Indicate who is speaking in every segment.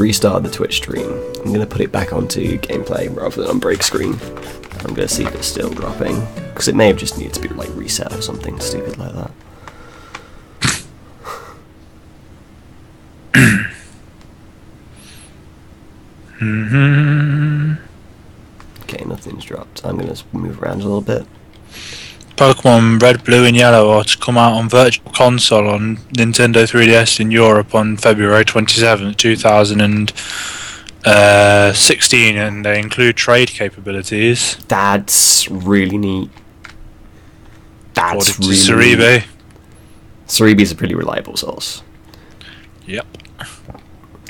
Speaker 1: restarted the Twitch stream. I'm gonna put it back onto gameplay rather than on break screen. I'm gonna see if it's still dropping because it may have just needed to be like reset or something stupid like that. Okay, nothing's dropped. I'm gonna move around a little bit.
Speaker 2: Pokemon Red, Blue, and Yellow are to come out on Virtual Console on Nintendo 3DS in Europe on February 27th, 2016, and they include trade capabilities.
Speaker 1: That's really neat. That's really neat.
Speaker 2: Serebii.
Speaker 1: is a pretty reliable source.
Speaker 2: Yep.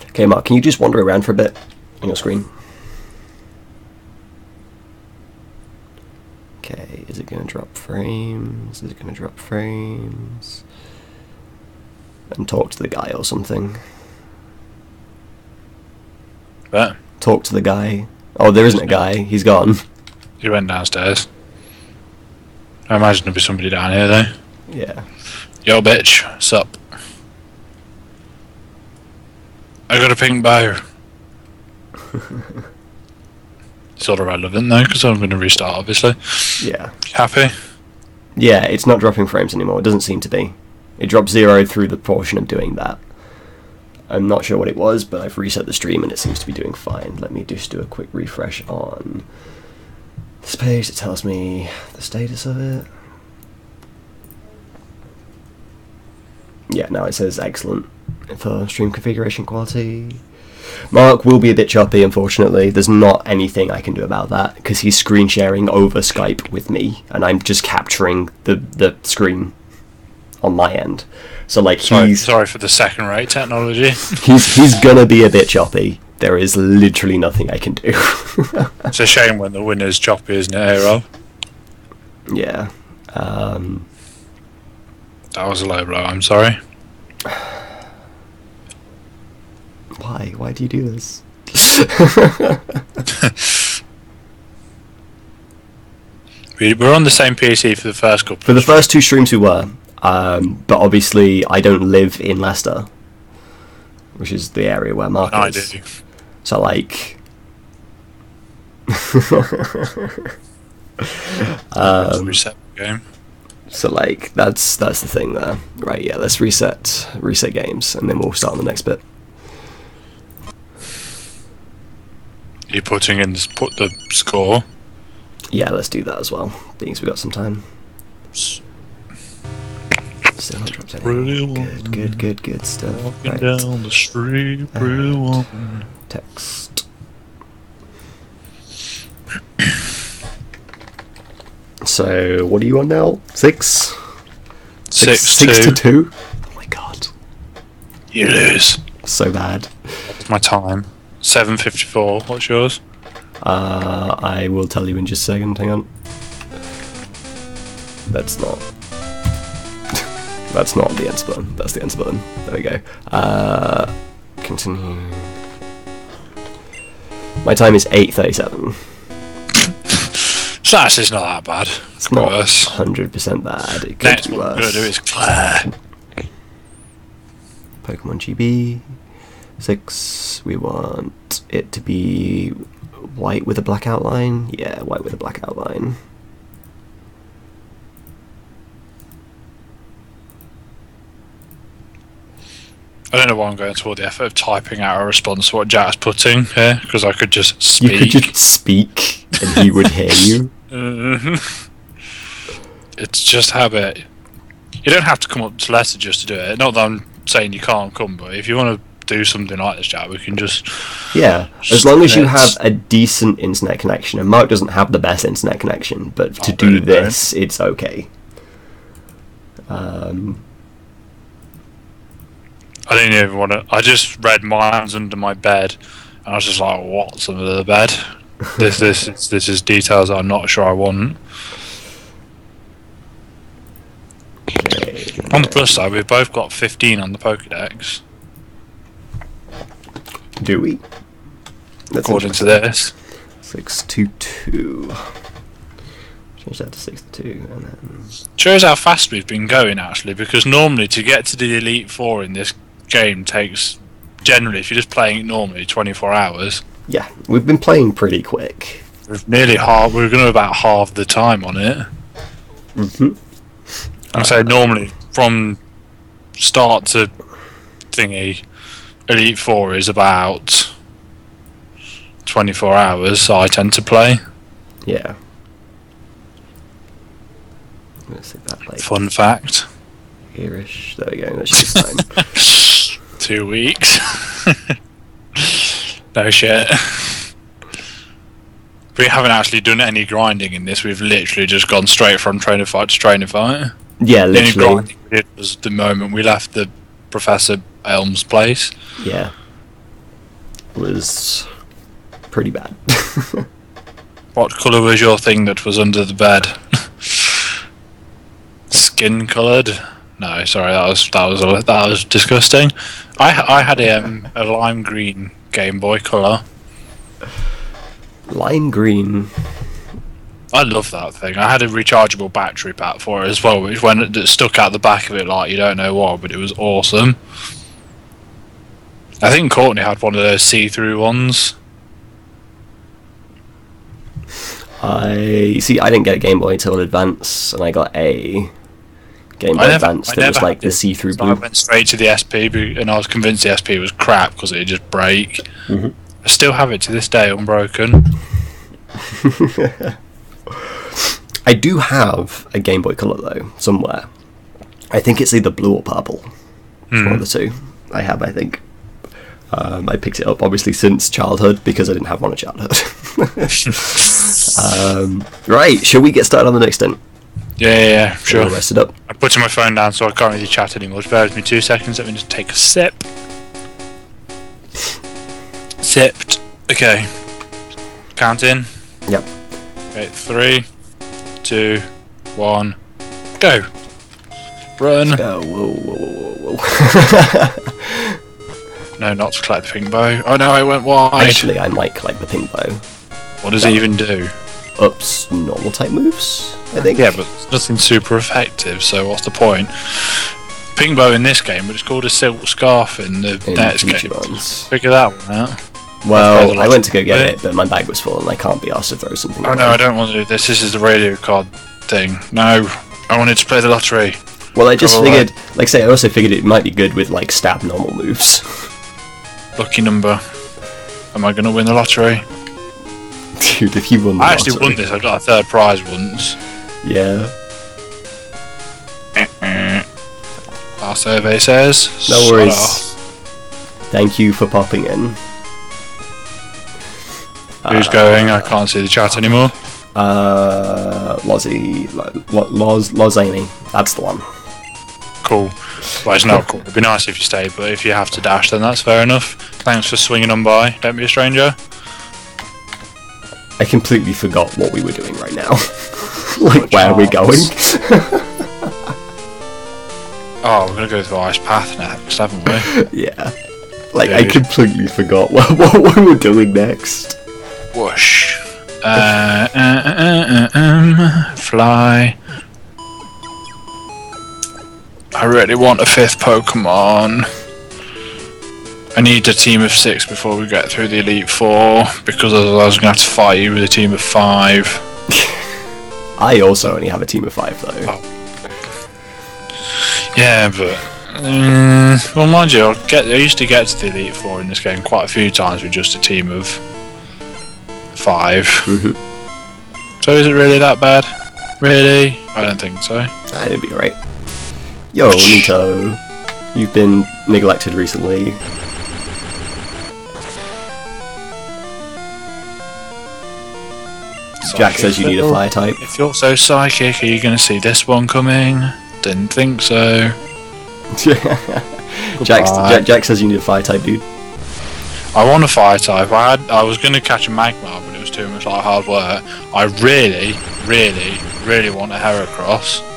Speaker 1: Okay, Mark, can you just wander around for a bit on your screen? Okay, is it going to drop frames? Is it going to drop frames? And talk to the guy or something.
Speaker 2: But
Speaker 1: Talk to the guy. Oh, there isn't a guy. He's gone.
Speaker 2: he went downstairs. I imagine there'll be somebody down here though.
Speaker 1: Yeah.
Speaker 2: Yo, bitch, sup? I got a pink bow. sort of relevant though, because I'm going to restart, obviously.
Speaker 1: Yeah.
Speaker 2: Happy?
Speaker 1: Yeah, it's not dropping frames anymore. It doesn't seem to be. It dropped zero through the portion of doing that. I'm not sure what it was, but I've reset the stream and it seems to be doing fine. Let me just do a quick refresh on this page that tells me the status of it. Yeah, now it says excellent for stream configuration quality. Mark will be a bit choppy, unfortunately. There's not anything I can do about that because he's screen sharing over Skype with me, and I'm just capturing the the screen on my end. So like
Speaker 2: Sorry,
Speaker 1: he's
Speaker 2: sorry for the second rate technology.
Speaker 1: he's he's gonna be a bit choppy. There is literally nothing I can do.
Speaker 2: it's a shame when the winner's choppy, isn't it, Hero?
Speaker 1: yeah. Um,
Speaker 2: That was a low blow, I'm sorry.
Speaker 1: Why? Why do you do this?
Speaker 2: We, we're on the same PC for the first couple.
Speaker 1: For the first two streams, we were, um, but obviously I don't live in Leicester, which is the area where Mark
Speaker 2: I
Speaker 1: is.
Speaker 2: do.
Speaker 1: So like, um,
Speaker 2: Reset the game.
Speaker 1: so like that's that's the thing there, right? Yeah, let's reset reset games, and then we'll start on the next bit.
Speaker 2: You're putting in this, put the score.
Speaker 1: Yeah, let's do that as well. Means we got some time. Still not dropped. Good, good, good, good stuff.
Speaker 2: Walking
Speaker 1: Right.
Speaker 2: down the street,
Speaker 1: uh,
Speaker 2: woman.
Speaker 1: Text. So, what are you on now? Six?
Speaker 2: Six,
Speaker 1: six
Speaker 2: two.
Speaker 1: to two? Oh my god.
Speaker 2: You lose.
Speaker 1: So bad.
Speaker 2: That's my time. Seven fifty-four. What's yours?
Speaker 1: Uh, I will tell you in just a second. Hang on. That's not. That's not the enter button. That's the enter button. There we go. Uh, continue. My time is 8:37.
Speaker 2: So actually, it's not that bad.
Speaker 1: It's not
Speaker 2: Worse.
Speaker 1: 100% bad. It could
Speaker 2: Next
Speaker 1: be
Speaker 2: one I'm gonna
Speaker 1: worse.
Speaker 2: do is Clair.
Speaker 1: Pokemon GB. Six. We want it to be white with a black outline. Yeah, white with a black outline.
Speaker 2: I don't know why I'm going toward the effort of typing out a response to what Jack's putting here because I could just speak.
Speaker 1: You
Speaker 2: speak.
Speaker 1: could just speak and he would hear you.
Speaker 2: Mhm. it's just habit. You don't have to come up to letter just to do it. Not that I'm saying you can't come, but if you want to do something like this, Jack, we can just.
Speaker 1: Yeah, as long as you have a decent internet connection. And Mark doesn't have the best internet connection, but to do
Speaker 2: really don't.
Speaker 1: this, it's okay. Um,
Speaker 2: I didn't even want to. I just read mine's under my bed, and I was just like, "What's under the bed?" this, this, is, this is details I'm not sure I want.
Speaker 1: okay.
Speaker 2: On the plus side, we've both got 15 on the Pokedex,
Speaker 1: Do we? That's
Speaker 2: according to this.
Speaker 1: Six two two. Change that to six two, and then
Speaker 2: Shows how fast we've been going actually, because normally to get to the Elite Four in this game takes generally, if you're just playing it normally, 24 hours,
Speaker 1: Yeah, we've been playing pretty quick.
Speaker 2: we're nearly half. We're going to about half the time on it.
Speaker 1: hmm
Speaker 2: I say normally from start to thingy, Elite Four is about 24 hours. I tend to play.
Speaker 1: Yeah. Let's see that like
Speaker 2: Fun fact.
Speaker 1: here-ish. There we go. That should be fine.
Speaker 2: Two weeks. no shit. We haven't actually done any grinding in this. We've literally just gone straight from trainer fight to trainer fight.
Speaker 1: yeah,
Speaker 2: The only
Speaker 1: literally.
Speaker 2: grinding we did was the moment we left the Professor Elm's place.
Speaker 1: Yeah. Was pretty bad.
Speaker 2: What colour was your thing that was under the bed? Skin coloured? No, sorry, that was that was a- that was disgusting. I I had a um, a lime green Game Boy colour.
Speaker 1: Lime green.
Speaker 2: I love that thing. I had a rechargeable battery pack for it as well, which when it stuck out the back of it like you don't know what, but it was awesome. I think Courtney had one of those see-through ones.
Speaker 1: I see. I didn't get a Game Boy until Advance, and I got a Game Boy
Speaker 2: I never,
Speaker 1: Advance
Speaker 2: I
Speaker 1: that was like the see-through
Speaker 2: so I went straight to the SP, and I was convinced the SP was crap because it'd just break.
Speaker 1: Mhm.
Speaker 2: I still have it to this day unbroken.
Speaker 1: I do have a Game Boy Color though somewhere. I think it's either blue or purple. It's one of the two. I have, I think. Um, I picked it up obviously since childhood because I didn't have one in childhood. um, right, shall we get started on the next then?
Speaker 2: Yeah, yeah, yeah, sure.
Speaker 1: We'll rest it up.
Speaker 2: I'm putting my phone down so I can't really chat anymore. Just bear with me two seconds. Let me just take a sip. Sipped. Okay. Count in.
Speaker 1: Yep.
Speaker 2: Okay, three, two, one, go. Run.
Speaker 1: Go. Whoa, whoa, whoa, whoa, whoa.
Speaker 2: No, not to collect the pink bow. Oh no, I went wide.
Speaker 1: Actually, I might collect the pink bow.
Speaker 2: what does it even do?
Speaker 1: Ups normal type moves, I think.
Speaker 2: Yeah, but nothing super effective, so what's the point? Pink bow in this game, but it's called a silk scarf in the
Speaker 1: in
Speaker 2: next game. Figure that one out.
Speaker 1: Well, I went to go get it, but my bag was full, and I can't be asked to throw something.
Speaker 2: Oh
Speaker 1: away.
Speaker 2: no, I don't want to do this. This is the radio card thing. No, I wanted to play the lottery.
Speaker 1: Well, I just
Speaker 2: Go
Speaker 1: figured, like, say, I also figured it might be good with like stab normal moves.
Speaker 2: Lucky number. Am I going to win the lottery?
Speaker 1: Dude, if you won the
Speaker 2: I actually
Speaker 1: lottery-
Speaker 2: won this. I got a third prize once.
Speaker 1: Yeah. Eh, eh.
Speaker 2: Our survey says.
Speaker 1: No worries.
Speaker 2: off.
Speaker 1: Thank you for popping in.
Speaker 2: Who's uh, going? I can't see the chat anymore.
Speaker 1: Uh, Lozzie, Lo- Lo- Loz, Lozani. That's the one.
Speaker 2: Cool. Well, it's not cool. It'd be nice if you stayed, but if you have to dash, then that's fair enough. Thanks for swinging on by. Don't be a stranger.
Speaker 1: I completely forgot what we were doing right now. like, where are we going?
Speaker 2: Oh, we're gonna go to Ice Path next, haven't we?
Speaker 1: yeah. Like, I completely forgot what, what we were doing next.
Speaker 2: Whoosh. Uh, uh, uh, uh, um, fly. I really want a fifth Pokemon. I need a team of six before we get through the Elite Four, because otherwise I'm going to have to fight you with a team of five.
Speaker 1: I also only have a team of five, though.
Speaker 2: Oh. Yeah, but. mm, well, mind you, I, get, I used to get to the Elite Four in this game quite a few times with just a team of five.
Speaker 1: Mhm.
Speaker 2: So is it really that bad? Really? I don't think so.
Speaker 1: It'd be alright. Yo, Nito. You've been neglected recently. Jack says you need a oh. fire type.
Speaker 2: If you're so psychic, are you going to see this one coming? Didn't think so.
Speaker 1: Jack, Jack, Jack says you need a fire type, dude.
Speaker 2: I want a fire type. I had, I was going to catch a Magmar, but it was too much like hard work. I really, really, really want a Heracross.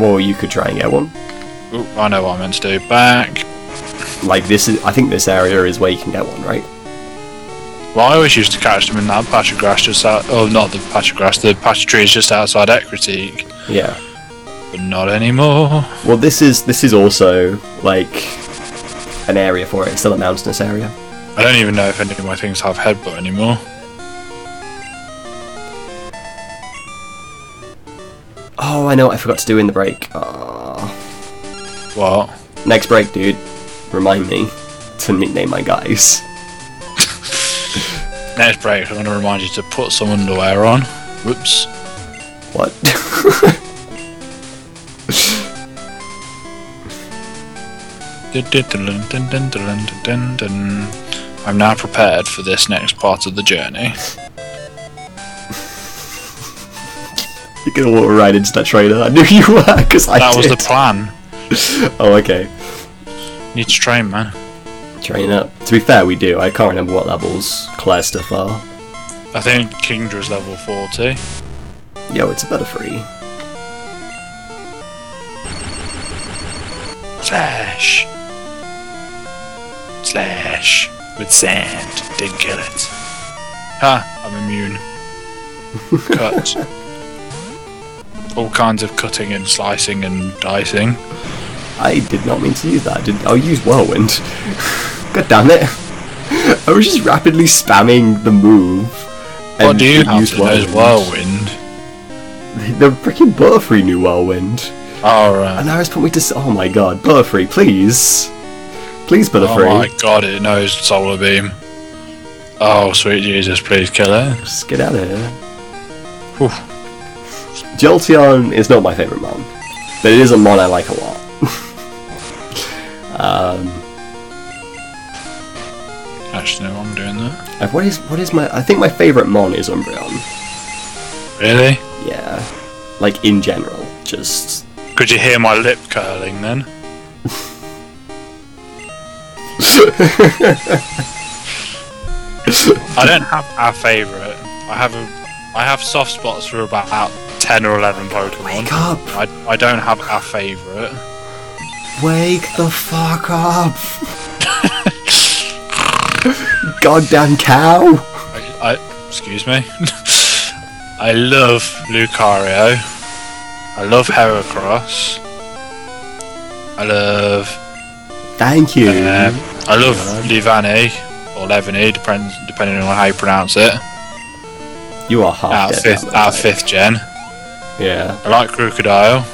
Speaker 1: Or you could try and get one.
Speaker 2: Ooh, I know what I meant to do. Back.
Speaker 1: Like this is, I think this area is where you can get one, right?
Speaker 2: Well, I always used to catch them in that patch of grass just out. Oh, not the patch of grass, the patch of trees just outside Ecruteak.
Speaker 1: Yeah.
Speaker 2: But not anymore.
Speaker 1: Well, this is this is also like an area for it. It's still a mountainous area.
Speaker 2: I don't even know if any of my things have headbutt anymore.
Speaker 1: Oh, I know what I forgot to do in the break. Oh.
Speaker 2: What?
Speaker 1: Next break, dude. Remind me to nickname my guys.
Speaker 2: Next break, I'm going to remind you to put some underwear on. Whoops.
Speaker 1: What?
Speaker 2: I'm now prepared for this next part of the journey.
Speaker 1: You're gonna walk right into that trainer. I knew you were, because I
Speaker 2: That was the plan.
Speaker 1: oh, okay.
Speaker 2: Need to train, man.
Speaker 1: Train up. To be fair, we do. I can't remember what levels Clair stuff are.
Speaker 2: I think Kingdra's level 40.
Speaker 1: Yo, it's a Butterfree.
Speaker 2: Slash. Slash. With sand. Didn't kill it. Ha! I'm immune. Cut. All kinds of cutting and slicing and dicing.
Speaker 1: I did not mean to use that. Did I'll use whirlwind. God damn it! I was just rapidly spamming the move.
Speaker 2: What
Speaker 1: and
Speaker 2: do you have
Speaker 1: used
Speaker 2: to know whirlwind?
Speaker 1: The freaking Butterfree knew whirlwind,
Speaker 2: Alright.
Speaker 1: and now it's put me to. Oh my god, Butterfree, please, please Butterfree.
Speaker 2: Oh my god, it knows Solar Beam. Oh, sweet Jesus, please kill it.
Speaker 1: just get out of here.
Speaker 2: Whew.
Speaker 1: Jolteon is not my favorite mon, but it is a mon I like a lot. um,
Speaker 2: Actually, no, I'm doing that.
Speaker 1: uh, what is what is my? I think my favorite mon is Umbreon.
Speaker 2: Really?
Speaker 1: Yeah, like in general, just
Speaker 2: Could you hear my lip curling then? I don't have a favourite. I have a, I have soft spots for about ten or eleven Pokemon.
Speaker 1: wake up,
Speaker 2: I, I don't have a favourite.
Speaker 1: wake the fuck up. Goddamn cow!
Speaker 2: I, I excuse me. I love Lucario. I love Heracross. I love
Speaker 1: Thank you.
Speaker 2: um, I love
Speaker 1: God.
Speaker 2: Livani or Levany, depends depending on how you pronounce it.
Speaker 1: you are half
Speaker 2: Out of fifth, out fifth gen.
Speaker 1: Yeah.
Speaker 2: I like Krookodile.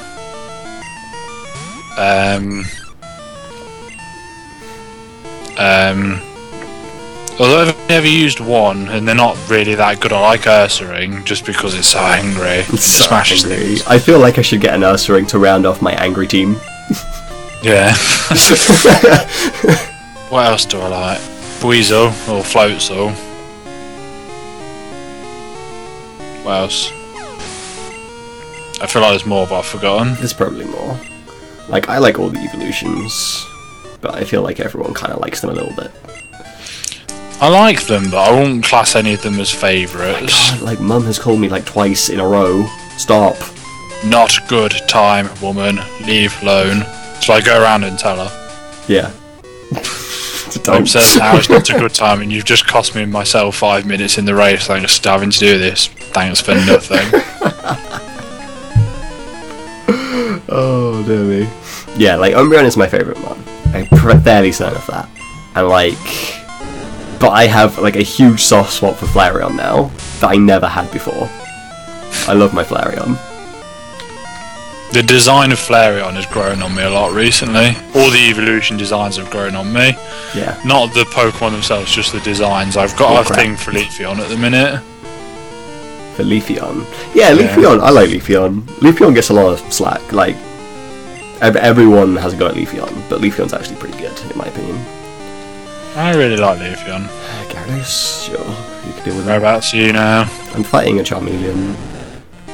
Speaker 2: Um, um, although I've never used one, and they're not really that good. I like Ursaring just because it's so angry.
Speaker 1: It's so
Speaker 2: smashes
Speaker 1: angry.
Speaker 2: things.
Speaker 1: I feel like I should get an Ursaring to round off my angry team.
Speaker 2: Yeah. what else do I like? Buizel or Floatzel. What else? I feel like there's more, but I've forgotten.
Speaker 1: There's probably more. Like, I like all the evolutions, but I feel like everyone kind of likes them a little bit.
Speaker 2: I like them, but I wouldn't class any of them as favourites.
Speaker 1: God, like, Mum has called me like twice in a row. Stop.
Speaker 2: Not good time, woman. Leave alone. So I go around and tell her.
Speaker 1: Yeah.
Speaker 2: Mum says now it's not a good time, and you've just cost me and myself five minutes in the race. I'm just having to do this. Thanks for nothing.
Speaker 1: Oh, dear me. Yeah, like, Umbreon is my favourite one. I'm fairly certain of that. And, like... But I have, like, a huge soft spot for Flareon now that I never had before. I love my Flareon.
Speaker 2: the design of Flareon has grown on me a lot recently. All the evolution designs have grown on me.
Speaker 1: Yeah.
Speaker 2: Not the Pokemon themselves, just the designs. I've got
Speaker 1: Oh,
Speaker 2: a
Speaker 1: crap.
Speaker 2: thing for Leafeon at the minute.
Speaker 1: For Leafeon. Yeah,
Speaker 2: Yeah.
Speaker 1: Leafeon. I like Leafeon. Leafeon gets a lot of slack. Like, ev- everyone has a go at Leafeon, but Leafeon's actually pretty good, in my opinion.
Speaker 2: I really like Leafeon.
Speaker 1: Uh, Gyarados, sure. You can deal with that.
Speaker 2: Whereabouts you now?
Speaker 1: I'm fighting a Charmeleon.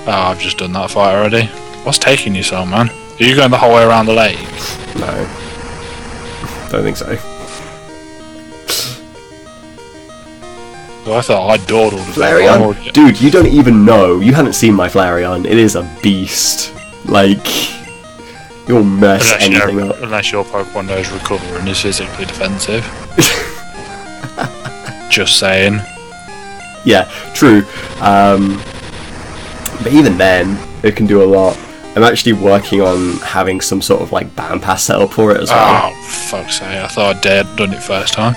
Speaker 2: Oh, I've just done that fight already. What's taking you so, man? Are you going the whole way around the lake?
Speaker 1: No. Don't think so.
Speaker 2: Well, I thought I dawdled a bit.
Speaker 1: Flareon.
Speaker 2: Already-
Speaker 1: Dude, you don't even know. You haven't seen my Flareon. It is a beast. Like, you'll mess
Speaker 2: Unless, you
Speaker 1: anything
Speaker 2: know,
Speaker 1: up.
Speaker 2: unless your Pokemon knows recover and is physically defensive. Just saying.
Speaker 1: Yeah, true. Um, but even then, it can do a lot. I'm actually working on having some sort of like Baton Pass set up for it as well.
Speaker 2: Oh, fuck's sake. I thought I'd done it first time.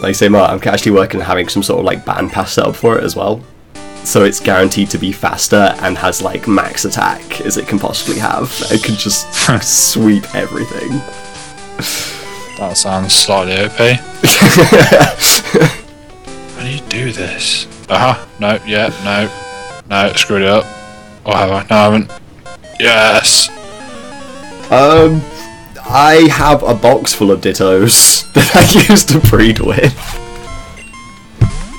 Speaker 1: Like I say, Mark, I'm actually working on having some sort of like Baton Pass set up for it as well. So it's guaranteed to be faster and has like max attack as it can possibly have. It can just sweep everything.
Speaker 2: That sounds slightly OP. How do you do this? Uh huh. No, yeah, no. No, screwed it up. Or have I? No, I haven't. Yes!
Speaker 1: Um, I have a box full of dittos that I used to breed with.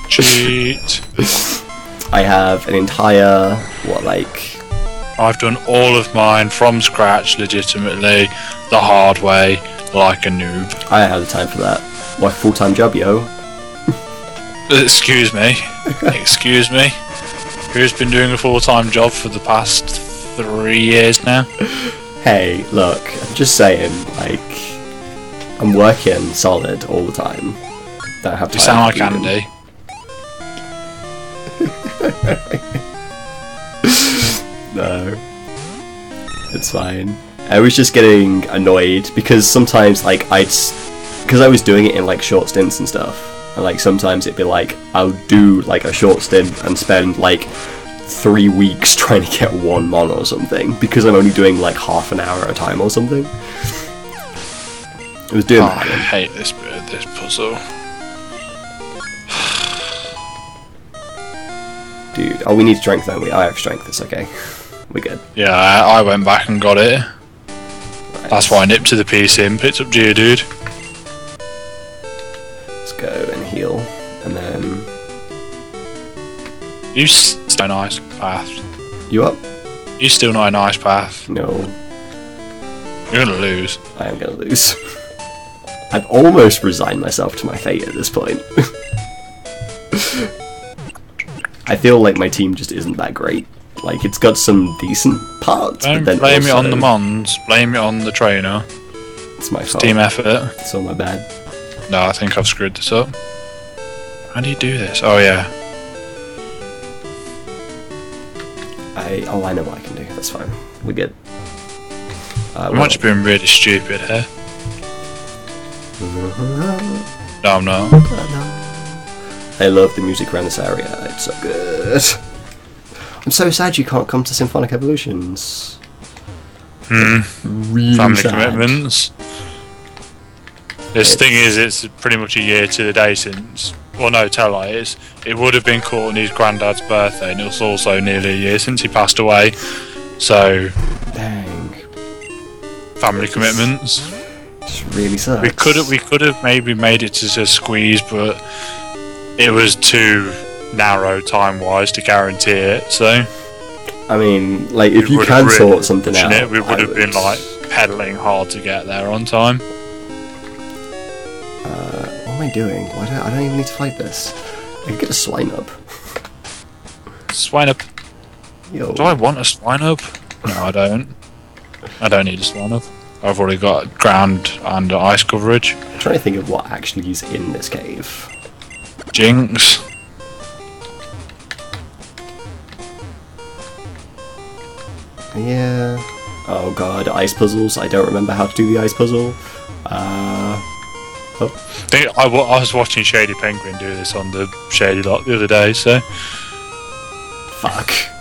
Speaker 2: Cheat!
Speaker 1: I have an entire, what, like,
Speaker 2: I've done all of mine from scratch, legitimately, the hard way, like a noob.
Speaker 1: I don't have the time for that. My full time job, yo.
Speaker 2: Uh, excuse me. Excuse me. Who's been doing a full time job for the past three years now?
Speaker 1: Hey, look, I'm just saying, like, I'm working solid all the time. Don't have
Speaker 2: You sound like
Speaker 1: reading.
Speaker 2: Andy.
Speaker 1: No. It's fine. I was just getting annoyed because sometimes, like, I'd. Because I was doing it in, like, short stints and stuff. And, like, sometimes it'd be like, I'll do, like, a short stint and spend, like, three weeks trying to get one mon or something. Because I'm only doing, like, half an hour at a time or something. I was doing
Speaker 2: Oh, I hate this bit of this puzzle.
Speaker 1: Dude, oh, we need strength, don't we? I have strength, it's okay. We're good.
Speaker 2: Yeah, I, went back and got it. That's why I nipped to the PC and picked up Geodude.
Speaker 1: Let's go and heal. And then.
Speaker 2: You still not nice path.
Speaker 1: You up?
Speaker 2: You still not a nice path.
Speaker 1: No,
Speaker 2: You're gonna lose.
Speaker 1: I am gonna lose. I've almost resigned myself to my fate at this point. I feel like my team just isn't that great. Like, it's got some decent parts,
Speaker 2: Don't
Speaker 1: but then
Speaker 2: blame it on the Mons. Blame it on the trainer.
Speaker 1: It's my fault.
Speaker 2: Team effort.
Speaker 1: It's all my bad.
Speaker 2: No, I think I've screwed this up. How do you do this? Oh yeah.
Speaker 1: I oh, I know what I can do. That's fine. We're good. Uh,
Speaker 2: I'm actually being really stupid here. No, I'm not.
Speaker 1: I love the music around this area. It's so good. I'm so sad you can't come to Symphonic Evolutions.
Speaker 2: Hmm.
Speaker 1: Really
Speaker 2: Family
Speaker 1: sad.
Speaker 2: commitments. This thing is, it's pretty much a year to the day since. Well, no, tell it's, it would have been Courtney's granddad's birthday, and it was also nearly a year since he passed away. So,
Speaker 1: Dang.
Speaker 2: family commitments.
Speaker 1: Really sucks.
Speaker 2: We could have, we could have maybe made it to a squeeze, but it was too narrow time wise to guarantee it. So,
Speaker 1: I mean, like, if
Speaker 2: we
Speaker 1: you can
Speaker 2: really
Speaker 1: sort something out,
Speaker 2: it, we
Speaker 1: I
Speaker 2: would have been like pedaling hard to get there on time.
Speaker 1: Uh, what am I doing? Why don't I don't even need to fight this? I could get a Swinub.
Speaker 2: Swine up.
Speaker 1: Yo.
Speaker 2: Do I want a Swinub? No, I don't. I don't need a Swinub. I've already got ground and ice coverage.
Speaker 1: I'm trying to think of what actually is in this cave.
Speaker 2: Jynx.
Speaker 1: Yeah. Oh god, ice puzzles. I don't remember how to do the ice puzzle. Uh.
Speaker 2: I, I was watching Shady Penguin do this on the Shady Lot the other day, so
Speaker 1: Fuck.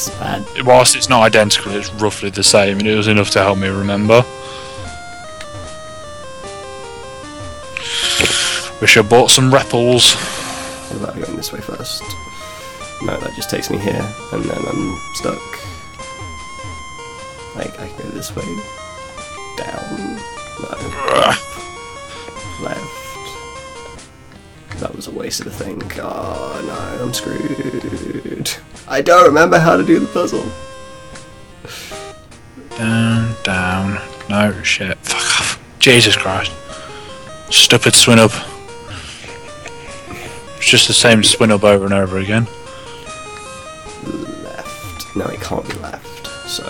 Speaker 1: It's bad.
Speaker 2: whilst it's not identical, it's roughly the same, and it was enough to help me remember. Wish I bought some Repels.
Speaker 1: What about going this way first? No, that just takes me here, and then I'm stuck. Like, I can go this way. Down. No. Left. That was a waste of a thing. Oh no, I'm screwed. I don't remember how to do the puzzle.
Speaker 2: Down, down. No, shit. Fuck off. Jesus Christ. Stupid Swinub. It's just the same Swinub over and over again.
Speaker 1: Left. No, it can't be left. So.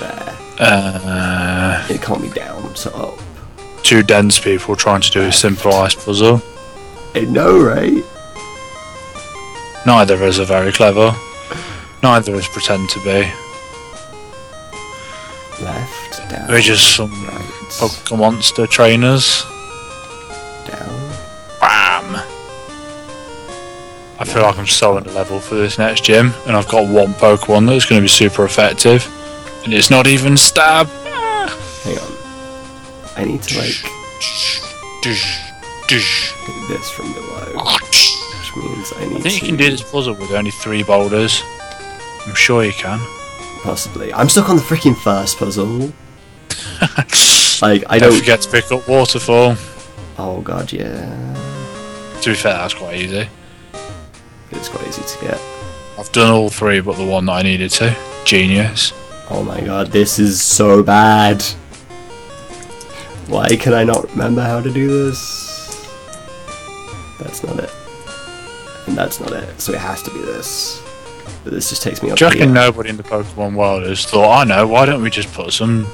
Speaker 1: There.
Speaker 2: Uh,
Speaker 1: It can't be down, so up.
Speaker 2: Two dense people trying to do a simple ice puzzle.
Speaker 1: I know, right?
Speaker 2: Neither of us are very clever. Neither of us pretend to be.
Speaker 1: Left, down.
Speaker 2: We're just some
Speaker 1: right,
Speaker 2: Pokemon monster trainers.
Speaker 1: down.
Speaker 2: Bam! I feel like I'm so under level for this next gym, and I've got one Pokemon that's going to be super effective, and it's not even stab.
Speaker 1: Hang on. I need to like hit this from below, which means I need.
Speaker 2: I think you can do this puzzle with only three boulders. I'm sure you can.
Speaker 1: possibly. I'm stuck on the freaking first puzzle. Like I
Speaker 2: Don't
Speaker 1: don't.
Speaker 2: forget to pick up Waterfall.
Speaker 1: Oh god, yeah.
Speaker 2: To be fair, that's quite easy.
Speaker 1: It's quite easy to get.
Speaker 2: I've done all three but the one that I needed to. Genius.
Speaker 1: Oh my god, this is so bad. Why can I not remember how to do this? That's not it. And that's not it. So it has to be this. But this just takes me up
Speaker 2: Do you reckon nobody in the Pokemon world has thought, I know, why don't we just put some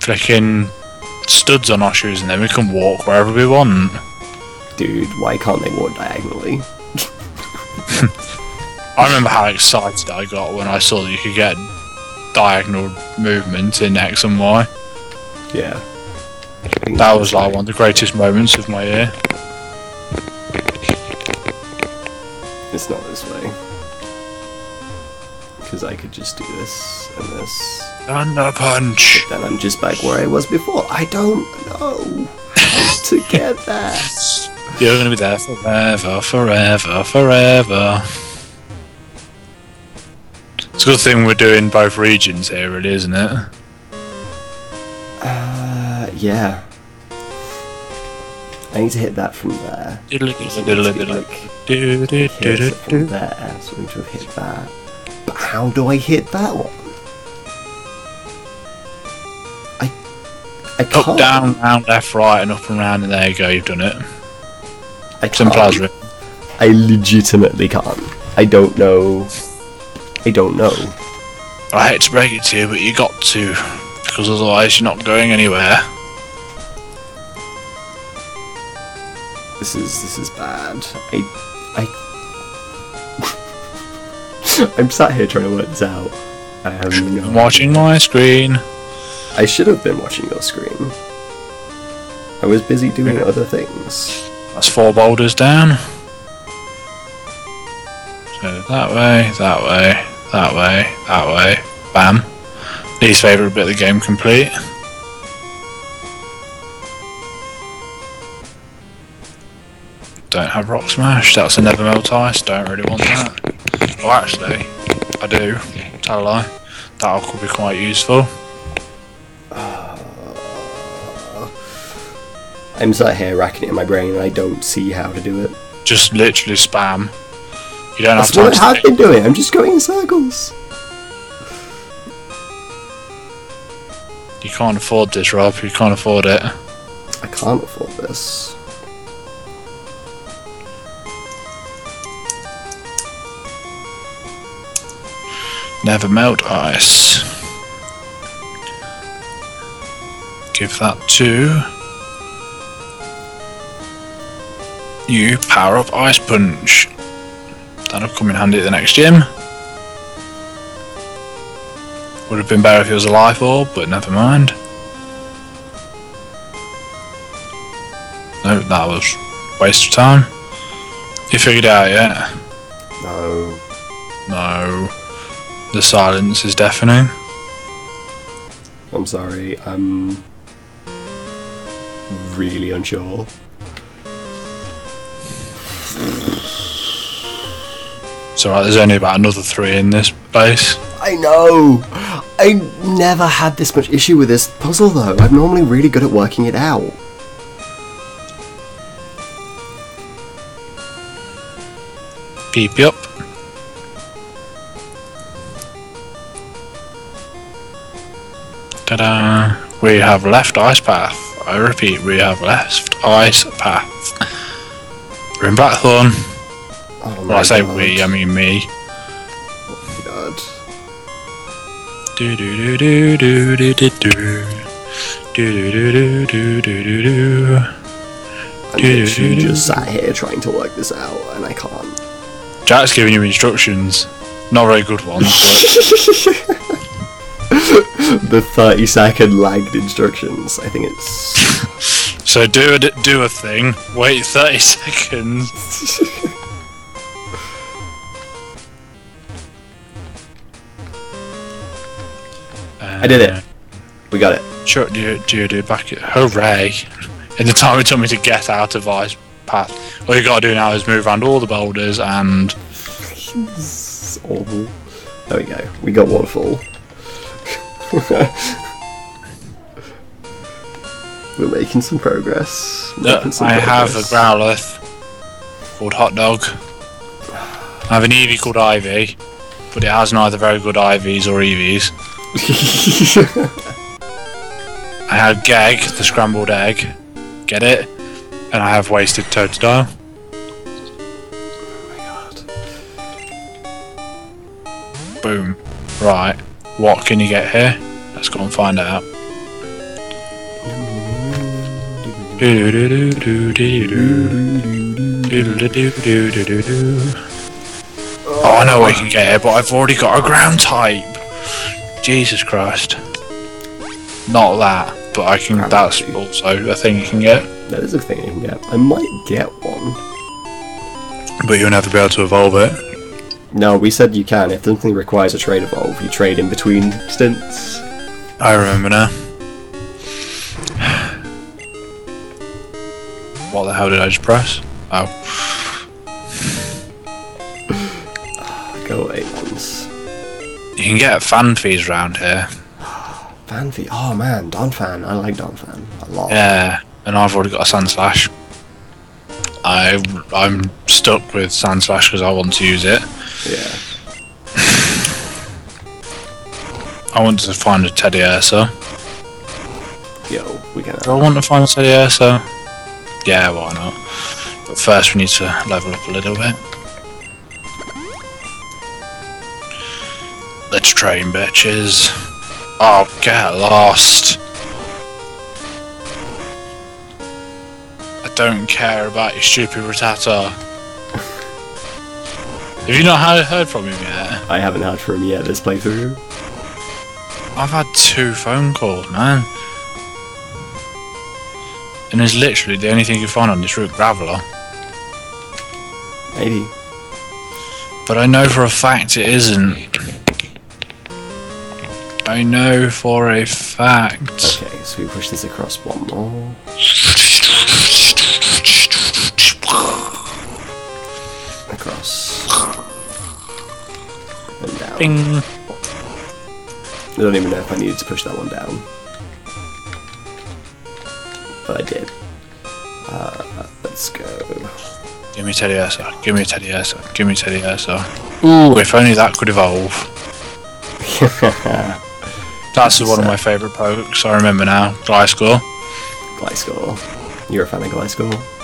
Speaker 2: flicking studs on our shoes and then we can walk wherever we want?
Speaker 1: Dude, why can't they walk diagonally?
Speaker 2: I remember how excited I got when I saw that you could get diagonal movement in X and Y.
Speaker 1: Yeah.
Speaker 2: That was like one of the greatest moments of my year.
Speaker 1: It's not this way. Because I could just do this and this.
Speaker 2: Thunder Punch!
Speaker 1: Then I'm just back where I was before. I don't know how to get that.
Speaker 2: You're gonna be there forever, forever, forever. It's a good thing we're doing both regions here, really, isn't it?
Speaker 1: Yeah. I need to hit that from there.
Speaker 2: Diddly
Speaker 1: So
Speaker 2: diddly
Speaker 1: it needs to be,
Speaker 2: diddly diddly.
Speaker 1: like,
Speaker 2: Do, do,
Speaker 1: hit
Speaker 2: do,
Speaker 1: it
Speaker 2: do,
Speaker 1: from
Speaker 2: do.
Speaker 1: there. So I need to have hit that. But how do I hit that one? I I can't.
Speaker 2: Up, down, round, left, right, and up and round, and there you go, you've done it.
Speaker 1: I
Speaker 2: Simple
Speaker 1: can't.
Speaker 2: as.
Speaker 1: I legitimately can't. I don't know. I don't know.
Speaker 2: I hate to break it to you, but you got to, because otherwise you're not going anywhere.
Speaker 1: This is this is bad. I I I'm sat here trying to work this out. No
Speaker 2: I'm watching my screen.
Speaker 1: I should have been watching your screen. I was busy doing other things.
Speaker 2: That's four boulders down. So that way, that way, that way, that way. Bam. Least favourite bit of the game complete. Don't have rock smash. That's a never melt ice. Don't really want that. Well, actually, I do. Tell a lie. That could be quite useful.
Speaker 1: Uh, I'm sat here racking it in my brain and I don't see how to do it.
Speaker 2: Just literally spam. You don't
Speaker 1: That's
Speaker 2: have
Speaker 1: what I
Speaker 2: to
Speaker 1: have been doing. I'm just going in circles.
Speaker 2: You can't afford this, Rob. You can't afford it.
Speaker 1: I can't afford this.
Speaker 2: Never melt ice. Give that to you. Power up ice punch. That'll come in handy at the next gym. Would have been better if it was a life orb, but never mind. No, that was waste of time. You figured it out yet?
Speaker 1: No.
Speaker 2: No. The silence is deafening.
Speaker 1: I'm sorry. I'm really unsure.
Speaker 2: It's alright, there's only about another three in this base.
Speaker 1: I know. I never had this much issue with this puzzle though. I'm normally really good at working it out.
Speaker 2: Peep up. Ta-da! We have left ice path. I repeat, we have left ice path. We're in Blackthorn.
Speaker 1: Oh
Speaker 2: When I say
Speaker 1: god.
Speaker 2: we, I mean me.
Speaker 1: Oh my god.
Speaker 2: Do do do do do do do do. Do do do do do do do do.
Speaker 1: I'm literally just sat here trying to work this out and I can't.
Speaker 2: Jack's giving you instructions. Not very good ones, but
Speaker 1: the 30 second lagged instructions. I think it's.
Speaker 2: so do a do a thing. Wait thirty seconds.
Speaker 1: I did it. Uh, we got it.
Speaker 2: Sure, do do do back it? Hooray! In the time it took me to get out of Ice Path, all you gotta do now is move around all the boulders and
Speaker 1: It's awful. There we go. We got waterfall. We're making some progress.
Speaker 2: Look,
Speaker 1: Making some
Speaker 2: I have a
Speaker 1: progress.
Speaker 2: Growlithe called Hot Dog. I have an Eevee called Ivy, but it has neither very good IVs or EVs. I have Gag, the scrambled egg. Get it? And I have Wasted Totodile. Oh Boom. Right. What can you get here? Let's go and find out. Oh, I know what you can get here, but I've already got a ground type. Jesus Christ. Not that, but I can. That's also a thing you can get.
Speaker 1: That is a thing you can get. I might get one.
Speaker 2: But you'll never be able to evolve it.
Speaker 1: No, we said you can. If something requires a trade evolve, you trade in between stints.
Speaker 2: I remember now. What the hell did I just press? Oh.
Speaker 1: Go away once.
Speaker 2: You can get Phanpys around here.
Speaker 1: Phanpy. Oh man, Donphan. I like Donphan a lot.
Speaker 2: Yeah, and I've already got a Sandslash. I, I'm stuck with Sandslash because I want to use it.
Speaker 1: Yeah.
Speaker 2: I want to find a Teddiursa.
Speaker 1: Yo, we can.
Speaker 2: Do I want to find a Teddiursa? Yeah, why not? But first we need to level up a little bit. Let's train, bitches. Oh, get lost. I don't care about your stupid Rattata. Have you not heard from him yet?
Speaker 1: I haven't heard from him yet this playthrough.
Speaker 2: I've had two phone calls, man. And it's literally the only thing you find on this route, Graveler.
Speaker 1: Maybe.
Speaker 2: But I know for a fact it isn't. I know for a fact.
Speaker 1: Okay, so we push this across one more. I don't even know if I needed to push that one down. But I did. Uh, let's go.
Speaker 2: Give me Teddiursa. Give me Teddiursa. Give me Teddiursa. Ooh, if only that could evolve. That's one of my favourite pokes. I remember now. Gliscor.
Speaker 1: Gliscor. You're a fan of Gliscor?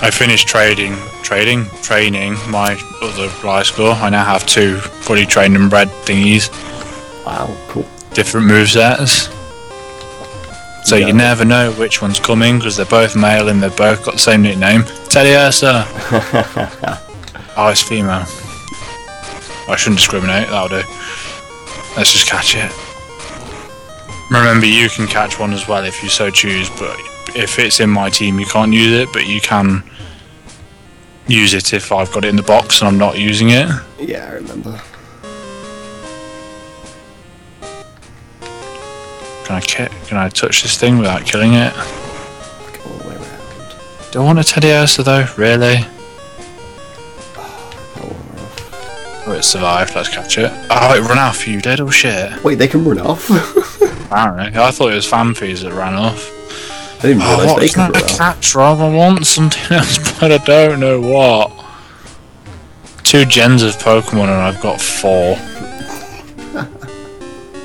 Speaker 2: I finished trading, trading, training my other Gliscor. I now have two fully trained and bred thingies.
Speaker 1: Wow, cool.
Speaker 2: different movesets. So
Speaker 1: Yeah.
Speaker 2: you never know which one's coming because they're both male and they've both got the same nickname. Teddiursa. oh, it's female. I shouldn't discriminate. That'll do. Let's just catch it. Remember, you can catch one as well if you so choose. But if it's in my team, you can't use it. But you can use it if I've got it in the box and I'm not using it.
Speaker 1: yeah, I remember.
Speaker 2: Can I ki- can I touch this thing without killing it?
Speaker 1: All the way around.
Speaker 2: Don't want a Teddiursa though? Really?
Speaker 1: Oh,
Speaker 2: it survived. Let's catch it. Oh, it ran off. You dead Oh shit?
Speaker 1: Wait, they can run off?
Speaker 2: Apparently, I thought it was Phanpys that ran off.
Speaker 1: I didn't
Speaker 2: Oh,
Speaker 1: realise they could
Speaker 2: that
Speaker 1: run
Speaker 2: to
Speaker 1: off.
Speaker 2: catch? I want something else, but I don't know what. Two gens of Pokemon, and I've got four.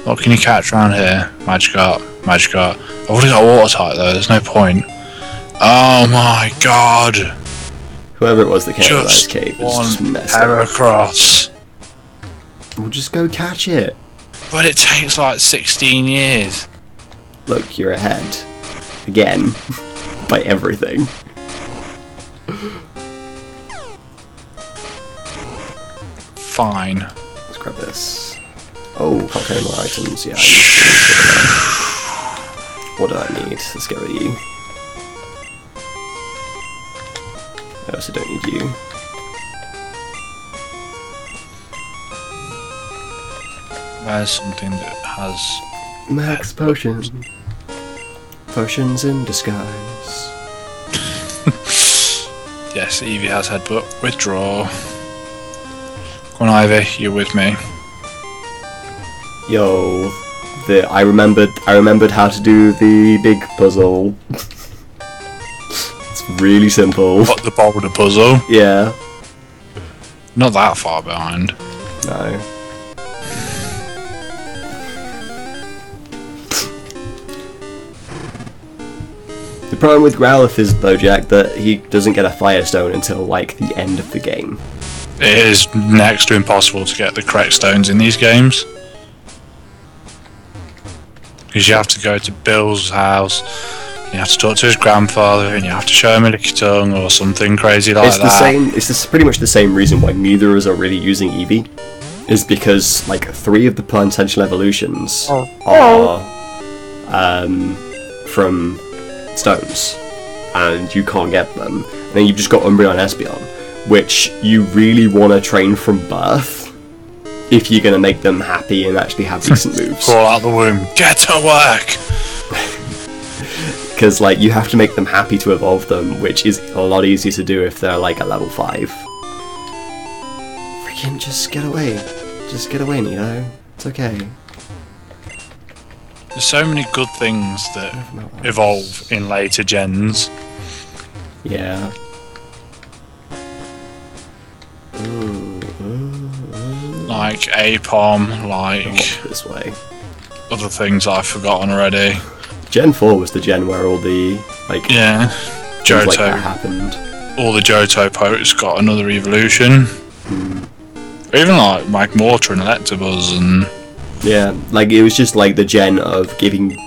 Speaker 2: what can you catch around here? Magikarp, Magikarp. I've already got a water type though. There's no point. Oh my god!
Speaker 1: Whoever it was that came out of that
Speaker 2: Just
Speaker 1: cave is
Speaker 2: one
Speaker 1: just messed up.
Speaker 2: Heracross.
Speaker 1: We'll just go catch it.
Speaker 2: But it takes like 16 years.
Speaker 1: Look, you're ahead. Again. By everything.
Speaker 2: Fine.
Speaker 1: Let's grab this. Oh, can't carry more items. Yeah. I need what do I need? Let's get rid of you. I also don't need you.
Speaker 2: Where's something that has.
Speaker 1: Max potion. Potions in disguise.
Speaker 2: Yes, Evie has had headbutt. Withdraw. Come on, Ivy, you're with me.
Speaker 1: Yo, the I remembered I remembered how to do the big puzzle. it's really simple.
Speaker 2: What the boulder puzzle?
Speaker 1: Yeah.
Speaker 2: Not that far behind.
Speaker 1: No. The problem with Growlithe is, though, Jack, that he doesn't get a Firestone until, like, the end of the game.
Speaker 2: It is next to impossible to get the correct stones in these games. Because you have to go to Bill's house, you have to talk to his grandfather, and you have to show him a Lickitung or something crazy like
Speaker 1: it's the
Speaker 2: that.
Speaker 1: same. It's this pretty much the same reason why neither of us are really using Eevee, is because like three of the potential evolutions
Speaker 2: Oh.
Speaker 1: are um, from stones, and you can't get them. And then you've just got Umbreon and Espeon, which you really want to train from birth if you're going to make them happy and actually have decent moves.
Speaker 2: Crawl out the womb. Get to work!
Speaker 1: Because like you have to make them happy to evolve them, which is a lot easier to do if they're like a level five. Freaking just get away. Just get away, Nito. It's okay.
Speaker 2: There's so many good things that evolve in later gens.
Speaker 1: Yeah. Ooh, ooh, ooh.
Speaker 2: Like Aipom, like
Speaker 1: this way.
Speaker 2: other things I've forgotten already.
Speaker 1: Gen 4 was the gen where all the like
Speaker 2: Yeah.
Speaker 1: things like happened.
Speaker 2: all the Johto poets got another evolution. Hmm. Even like Magmortar and Electabuzz and
Speaker 1: Yeah, like it was just like the gen of giving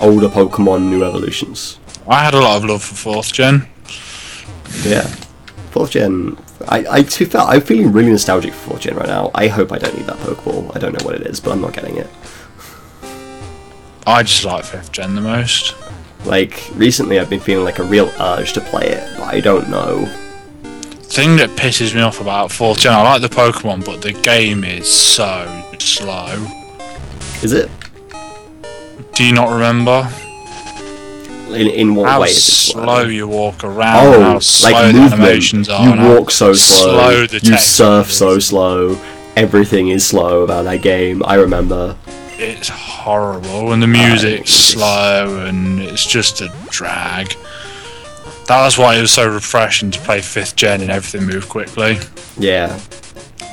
Speaker 1: older Pokemon new evolutions.
Speaker 2: I had a lot of love for fourth gen.
Speaker 1: Yeah. Fourth gen. I, I to be fair, I'm feeling really nostalgic for fourth gen right now. I hope I don't need that Pokeball. I don't know what it is, but I'm not getting it.
Speaker 2: I just like fifth gen the most.
Speaker 1: Like recently, I've been feeling like a real urge to play it, but I don't know.
Speaker 2: Thing that pisses me off about fourth gen, I like the Pokemon, but the game is so slow.
Speaker 1: Is it?
Speaker 2: Do you not remember
Speaker 1: In in what
Speaker 2: how
Speaker 1: way
Speaker 2: slow you walk around?
Speaker 1: Oh,
Speaker 2: how slow
Speaker 1: like
Speaker 2: the
Speaker 1: movement.
Speaker 2: animations are.
Speaker 1: You walk so slow.
Speaker 2: slow
Speaker 1: you surf so slow. Everything is slow about that game. I remember.
Speaker 2: It's horrible, and the music's slow, and it's just a drag. That's why it was so refreshing to play fifth gen and everything moved quickly.
Speaker 1: Yeah.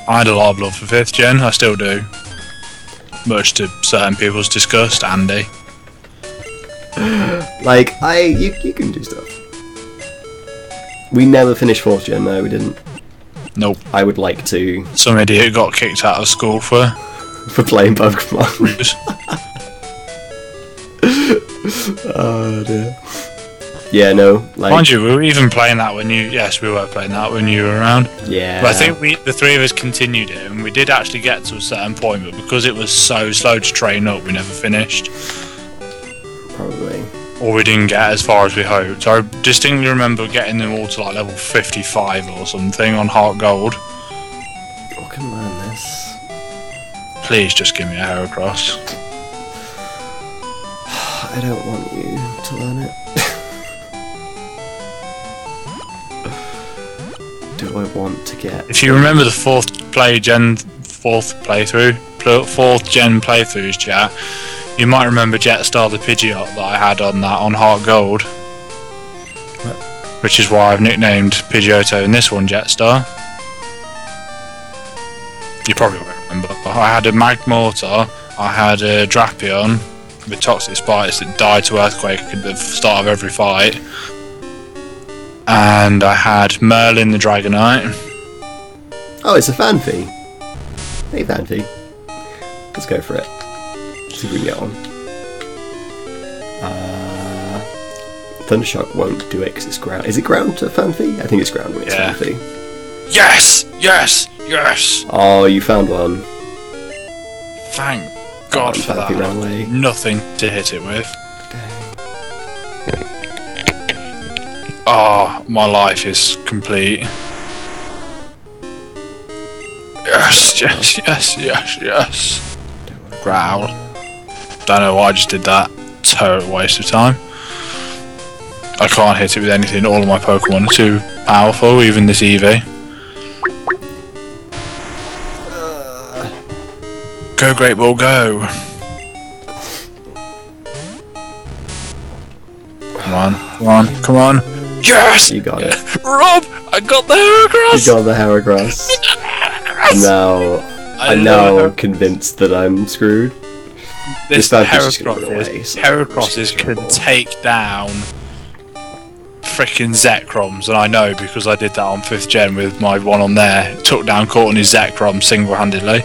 Speaker 2: I had a lot of love for fifth gen, I still do. Much to certain people's disgust, Andy.
Speaker 1: Like I, you, you can do stuff. We never finished fourth gen. No, we didn't.
Speaker 2: Nope.
Speaker 1: I would like to
Speaker 2: Some idiot got kicked out of school for.
Speaker 1: for playing Pokemon. oh dear. Yeah, no, like
Speaker 2: Mind you, we were even playing that when you. Yes, we were playing that when you were around.
Speaker 1: yeah.
Speaker 2: But I think we, the three of us, continued it, and we did actually get to a certain point. But because it was so slow to train up, we never finished,
Speaker 1: probably.
Speaker 2: or we didn't get as far as we hoped. I distinctly remember getting them all to like level 55 or something on Heart Gold.
Speaker 1: I can learn this.
Speaker 2: Please just give me a Heracross.
Speaker 1: I don't want you to learn it. Do I want to get?
Speaker 2: If you remember the fourth play gen, fourth playthrough, pl- fourth gen playthroughs, chat, you might remember Jetstar the Pidgeot that I had on that on Heart Gold, which is why I've nicknamed Pidgeotto in this one Jetstar. You probably won't remember. I had a Magmortar, I had a Drapion with toxic spikes that died to Earthquake at the start of every fight. And I had Merlin the Dragonite.
Speaker 1: Oh, it's a Phanpy. Hey, Phanpy. Let's go for it. See if we can get on. Uh, Thundershock won't do it because it's ground. Is it ground to Phanpy? I think it's ground when it's
Speaker 2: Yeah.
Speaker 1: Phanpy.
Speaker 2: Yes! Yes! Yes!
Speaker 1: Oh, you found one.
Speaker 2: Thank God
Speaker 1: Oh,
Speaker 2: for that. Nothing to hit it with. Oh, my life is complete. Yes, yes, yes, yes, yes. Growl. Don't know why I just did that. Total waste of time. I can't hit it with anything. All of my Pokemon are too powerful, even this Eevee. Go, Great Ball, go! Come on, come on, come on! Yes!
Speaker 1: You got it.
Speaker 2: Rob! I got the Heracross!
Speaker 1: You got the Heracross.
Speaker 2: Heracross!
Speaker 1: Now,
Speaker 2: I
Speaker 1: I'm now convinced that I'm screwed.
Speaker 2: this
Speaker 1: this Phanpy's just
Speaker 2: Heracross is,
Speaker 1: away, so-
Speaker 2: Heracrosses can take down freaking Zekroms, and I know because I did that on 5th gen with my one on there. Took down Courtney's Zekrom single handedly.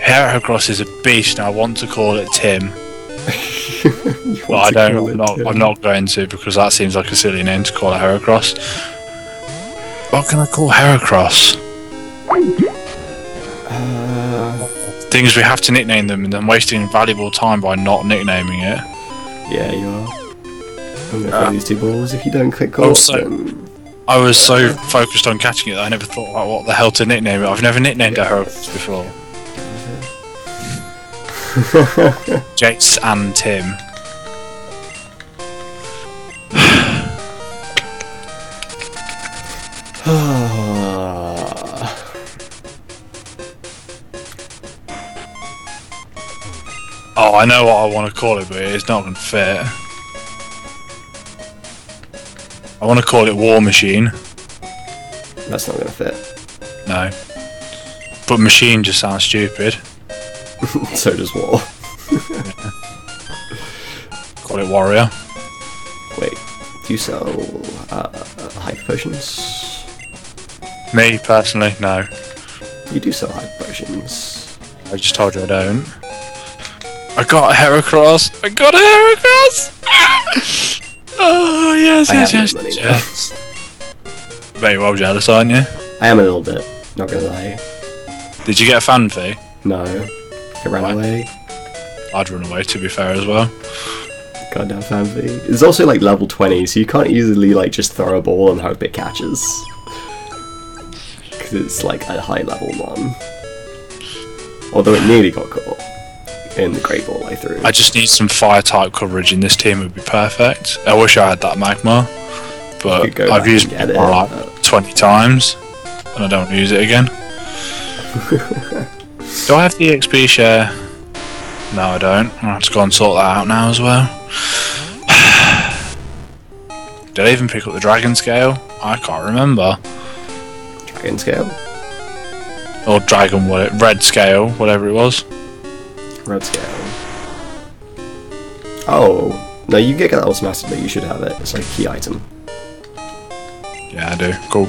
Speaker 2: Heracross is a beast, and I want to call it Tim,
Speaker 1: You
Speaker 2: but I
Speaker 1: want to
Speaker 2: don't.
Speaker 1: call
Speaker 2: I'm
Speaker 1: it
Speaker 2: not, I'm not going to because that seems like a silly name to call it Heracross. What can I call Heracross?
Speaker 1: Uh,
Speaker 2: Things we have to nickname them, and I'm wasting valuable time by not nicknaming it.
Speaker 1: yeah, you are. I'm gonna
Speaker 2: Uh,
Speaker 1: these two balls. If you don't click court,
Speaker 2: also-
Speaker 1: then
Speaker 2: I was so focused on catching it that I never thought about what the hell to nickname it. I've never nicknamed a Heracross before. Jace and Tim. Oh, I know what I want to call it, but it's not going to fit. I want to call it War Machine.
Speaker 1: That's not gonna fit.
Speaker 2: No. But Machine just sounds stupid.
Speaker 1: so does War.
Speaker 2: Call it Warrior.
Speaker 1: Wait, do you sell uh, hyper potions?
Speaker 2: Me, personally, no.
Speaker 1: You do sell hyper potions.
Speaker 2: I just told you I don't. I got a Heracross! I got a Heracross! oh, yes,
Speaker 1: I
Speaker 2: yes, yes,
Speaker 1: money
Speaker 2: yes. Very well jealous, aren't you?
Speaker 1: I am a little bit. Not gonna lie.
Speaker 2: Did you get a Phanpy?
Speaker 1: No, ran
Speaker 2: Why?
Speaker 1: away.
Speaker 2: I'd run away, to be fair, as well.
Speaker 1: Goddamn Phanpy. It's also like level 20, so you can't easily like just throw a ball and hope it catches. Because it's like a high level one. Although it nearly got caught in the great ball I threw.
Speaker 2: I just need some fire type coverage in this team, would be perfect. I wish I had that magma, but I've used it like
Speaker 1: but-
Speaker 2: 20 times, and I don't use it again. Do I have the XP share? No, I don't. I have to go and sort that out now as well. Did I even pick up the dragon scale? I can't remember.
Speaker 1: Dragon scale?
Speaker 2: Or dragon, what it, red scale, whatever it was.
Speaker 1: Red scale. Oh, no, you get that automatically, you should have it. It's like a key item.
Speaker 2: Yeah, I do. Cool.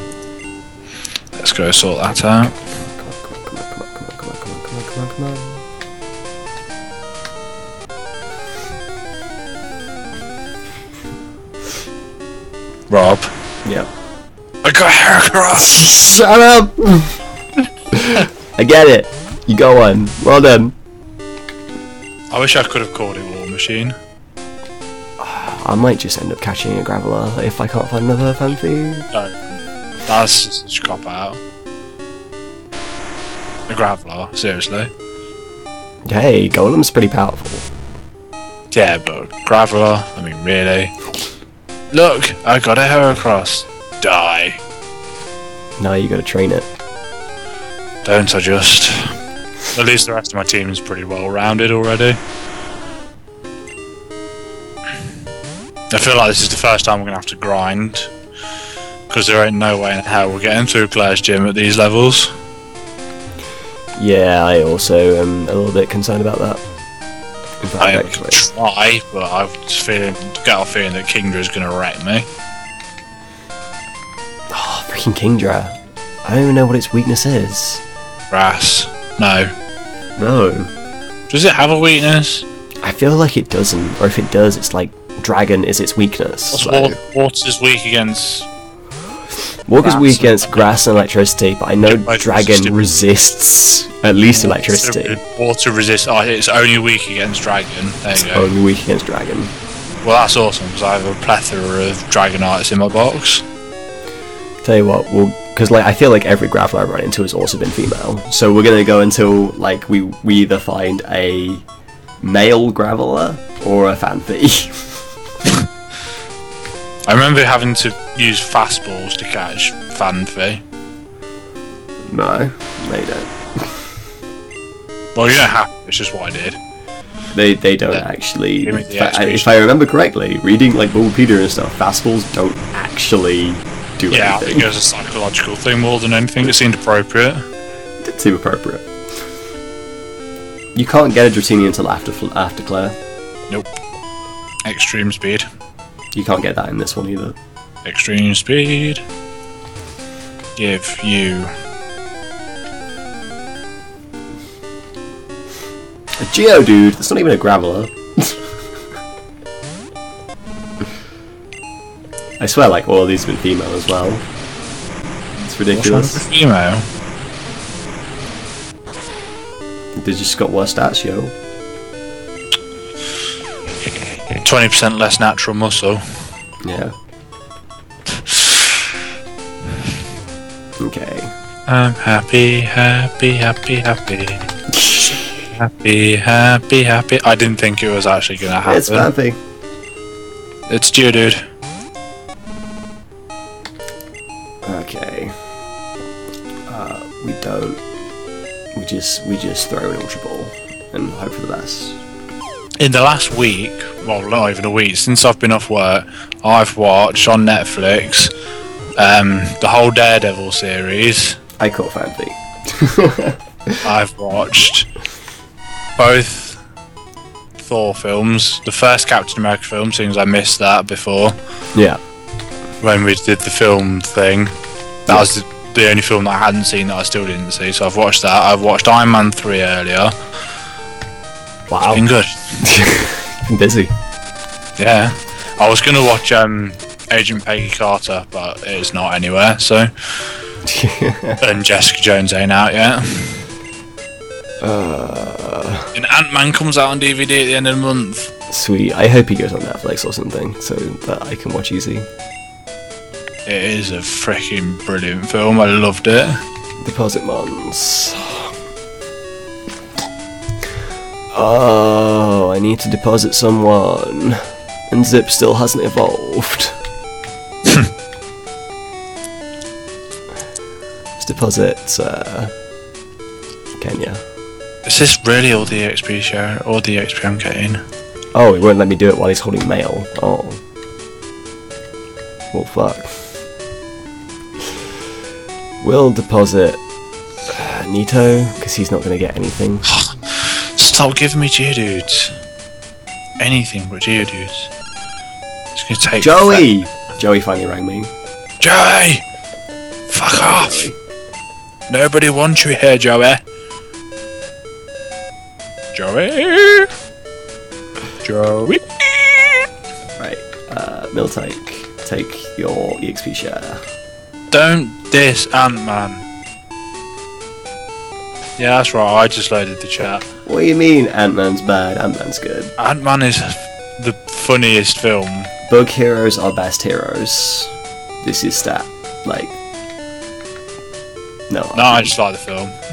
Speaker 2: Let's go sort that out.
Speaker 1: On.
Speaker 2: Rob,
Speaker 1: Yep.
Speaker 2: I got Heracross!
Speaker 1: Shut up! I get it. You got one. Well done.
Speaker 2: I wish I could have called it War Machine.
Speaker 1: I might just end up catching a Graveler if I can't find another Phanpy.
Speaker 2: No. That's just a cop out. A Graveler, seriously.
Speaker 1: Hey, Golem's pretty powerful.
Speaker 2: Yeah, but Graveler, I mean, really? Look, I got a Heracross. Die.
Speaker 1: Now you gotta train it.
Speaker 2: Don't I just? At least the rest of my team is pretty well rounded already. I feel like this is the first time we're gonna have to grind. Because there ain't no way in hell we're getting through Clair's gym at these levels.
Speaker 1: Yeah, I also am a little bit concerned about that. In fact,
Speaker 2: I
Speaker 1: actually.
Speaker 2: try, but I'm just feeling, get a feeling that Kingdra's gonna wreck me.
Speaker 1: Oh, freaking Kingdra. I don't even know what its weakness is.
Speaker 2: Grass. No.
Speaker 1: No.
Speaker 2: Does it have a weakness?
Speaker 1: I feel like it doesn't, or if it does, it's like Dragon is its weakness. So-
Speaker 2: Water's weak against
Speaker 1: Walker's
Speaker 2: Grass
Speaker 1: weak against grass and electricity, but I know
Speaker 2: Yeah,
Speaker 1: dragon resists at least electricity.
Speaker 2: Water resists. Oh, it's only weak against dragon. There you go.
Speaker 1: Only weak against dragon.
Speaker 2: Well, that's awesome because I have a plethora of Dragon Dragonites in my box.
Speaker 1: Tell you what, we'll because like I feel like every gravel I've run into has also been female. So we're gonna go until like we we either find a male graveler or a Phanpy.
Speaker 2: I remember having to use fastballs to catch Phanpy.
Speaker 1: no, they don't.
Speaker 2: Well, you don't have it's just what I did.
Speaker 1: They they don't
Speaker 2: Yeah.
Speaker 1: actually.
Speaker 2: The
Speaker 1: if, I, if I remember correctly, reading like Bulbapedia and stuff, fastballs don't actually do
Speaker 2: Yeah, I think
Speaker 1: anything.
Speaker 2: it was a psychological thing more than anything. It seemed appropriate.
Speaker 1: It did seem appropriate. You can't get a Dratini until after after Clair.
Speaker 2: Nope. Extreme speed.
Speaker 1: You can't get that in this one either.
Speaker 2: Extreme speed. Give you.
Speaker 1: A Geodude. That's not even a Graveler. I swear, like all of these have been female as well. It's ridiculous.
Speaker 2: Female.
Speaker 1: They just got worse stats, yo.
Speaker 2: 20% less natural muscle.
Speaker 1: Yeah. Okay.
Speaker 2: I'm happy, happy, happy, happy. Happy, happy, happy. I didn't think it was actually gonna happen.
Speaker 1: It's Phanpy.
Speaker 2: It's Geodude.
Speaker 1: Okay. Uh, we don't. We just we just throw an Ultra Ball and hope for the best.
Speaker 2: In the last week, well, not even a week, since I've been off work, I've watched on Netflix um, the whole Daredevil series.
Speaker 1: I call Phanpy.
Speaker 2: I've watched both Thor films, the first Captain America film, since I missed that before
Speaker 1: yeah.
Speaker 2: when we did the film thing. That was the, the only film that I hadn't seen that I still didn't see, so I've watched that. I've watched Iron Man 3 earlier.
Speaker 1: Wow.
Speaker 2: Been good.
Speaker 1: I'm busy.
Speaker 2: Yeah. I was gonna watch um, Agent Peggy Carter, but it's not anywhere. So, and Jessica Jones ain't out yet.
Speaker 1: uh,
Speaker 2: And Ant Man comes out on DVD at the end of the month.
Speaker 1: sweet. I hope he goes on Netflix or something so that I can watch easy.
Speaker 2: It is a freaking brilliant film. I loved it.
Speaker 1: Deposit Mons. Oh, I need to deposit someone. And Zip still hasn't evolved. Let's deposit uh, Kenya.
Speaker 2: Is this really all the XP share? All the XP I'm getting?
Speaker 1: Oh, he won't let me do it while he's holding mail. Oh. Well, fuck. We'll deposit uh, Nito, because he's not going to get anything.
Speaker 2: Stop giving me Geodudes. Anything but Geodudes. It's gonna take.
Speaker 1: Joey! Joey finally rang me.
Speaker 2: Joey! Fuck off! Nobody wants you here, Joey. Joey! Joey!
Speaker 1: Right, uh, Miltank, take your EXP share.
Speaker 2: Don't diss Ant Man. Yeah, that's right, I just loaded the chat.
Speaker 1: What do you mean Ant-Man's bad? Ant-Man's good.
Speaker 2: Ant Man is the funniest film.
Speaker 1: Bug heroes are best heroes. This is stat. Like, no.
Speaker 2: No, I just like the film.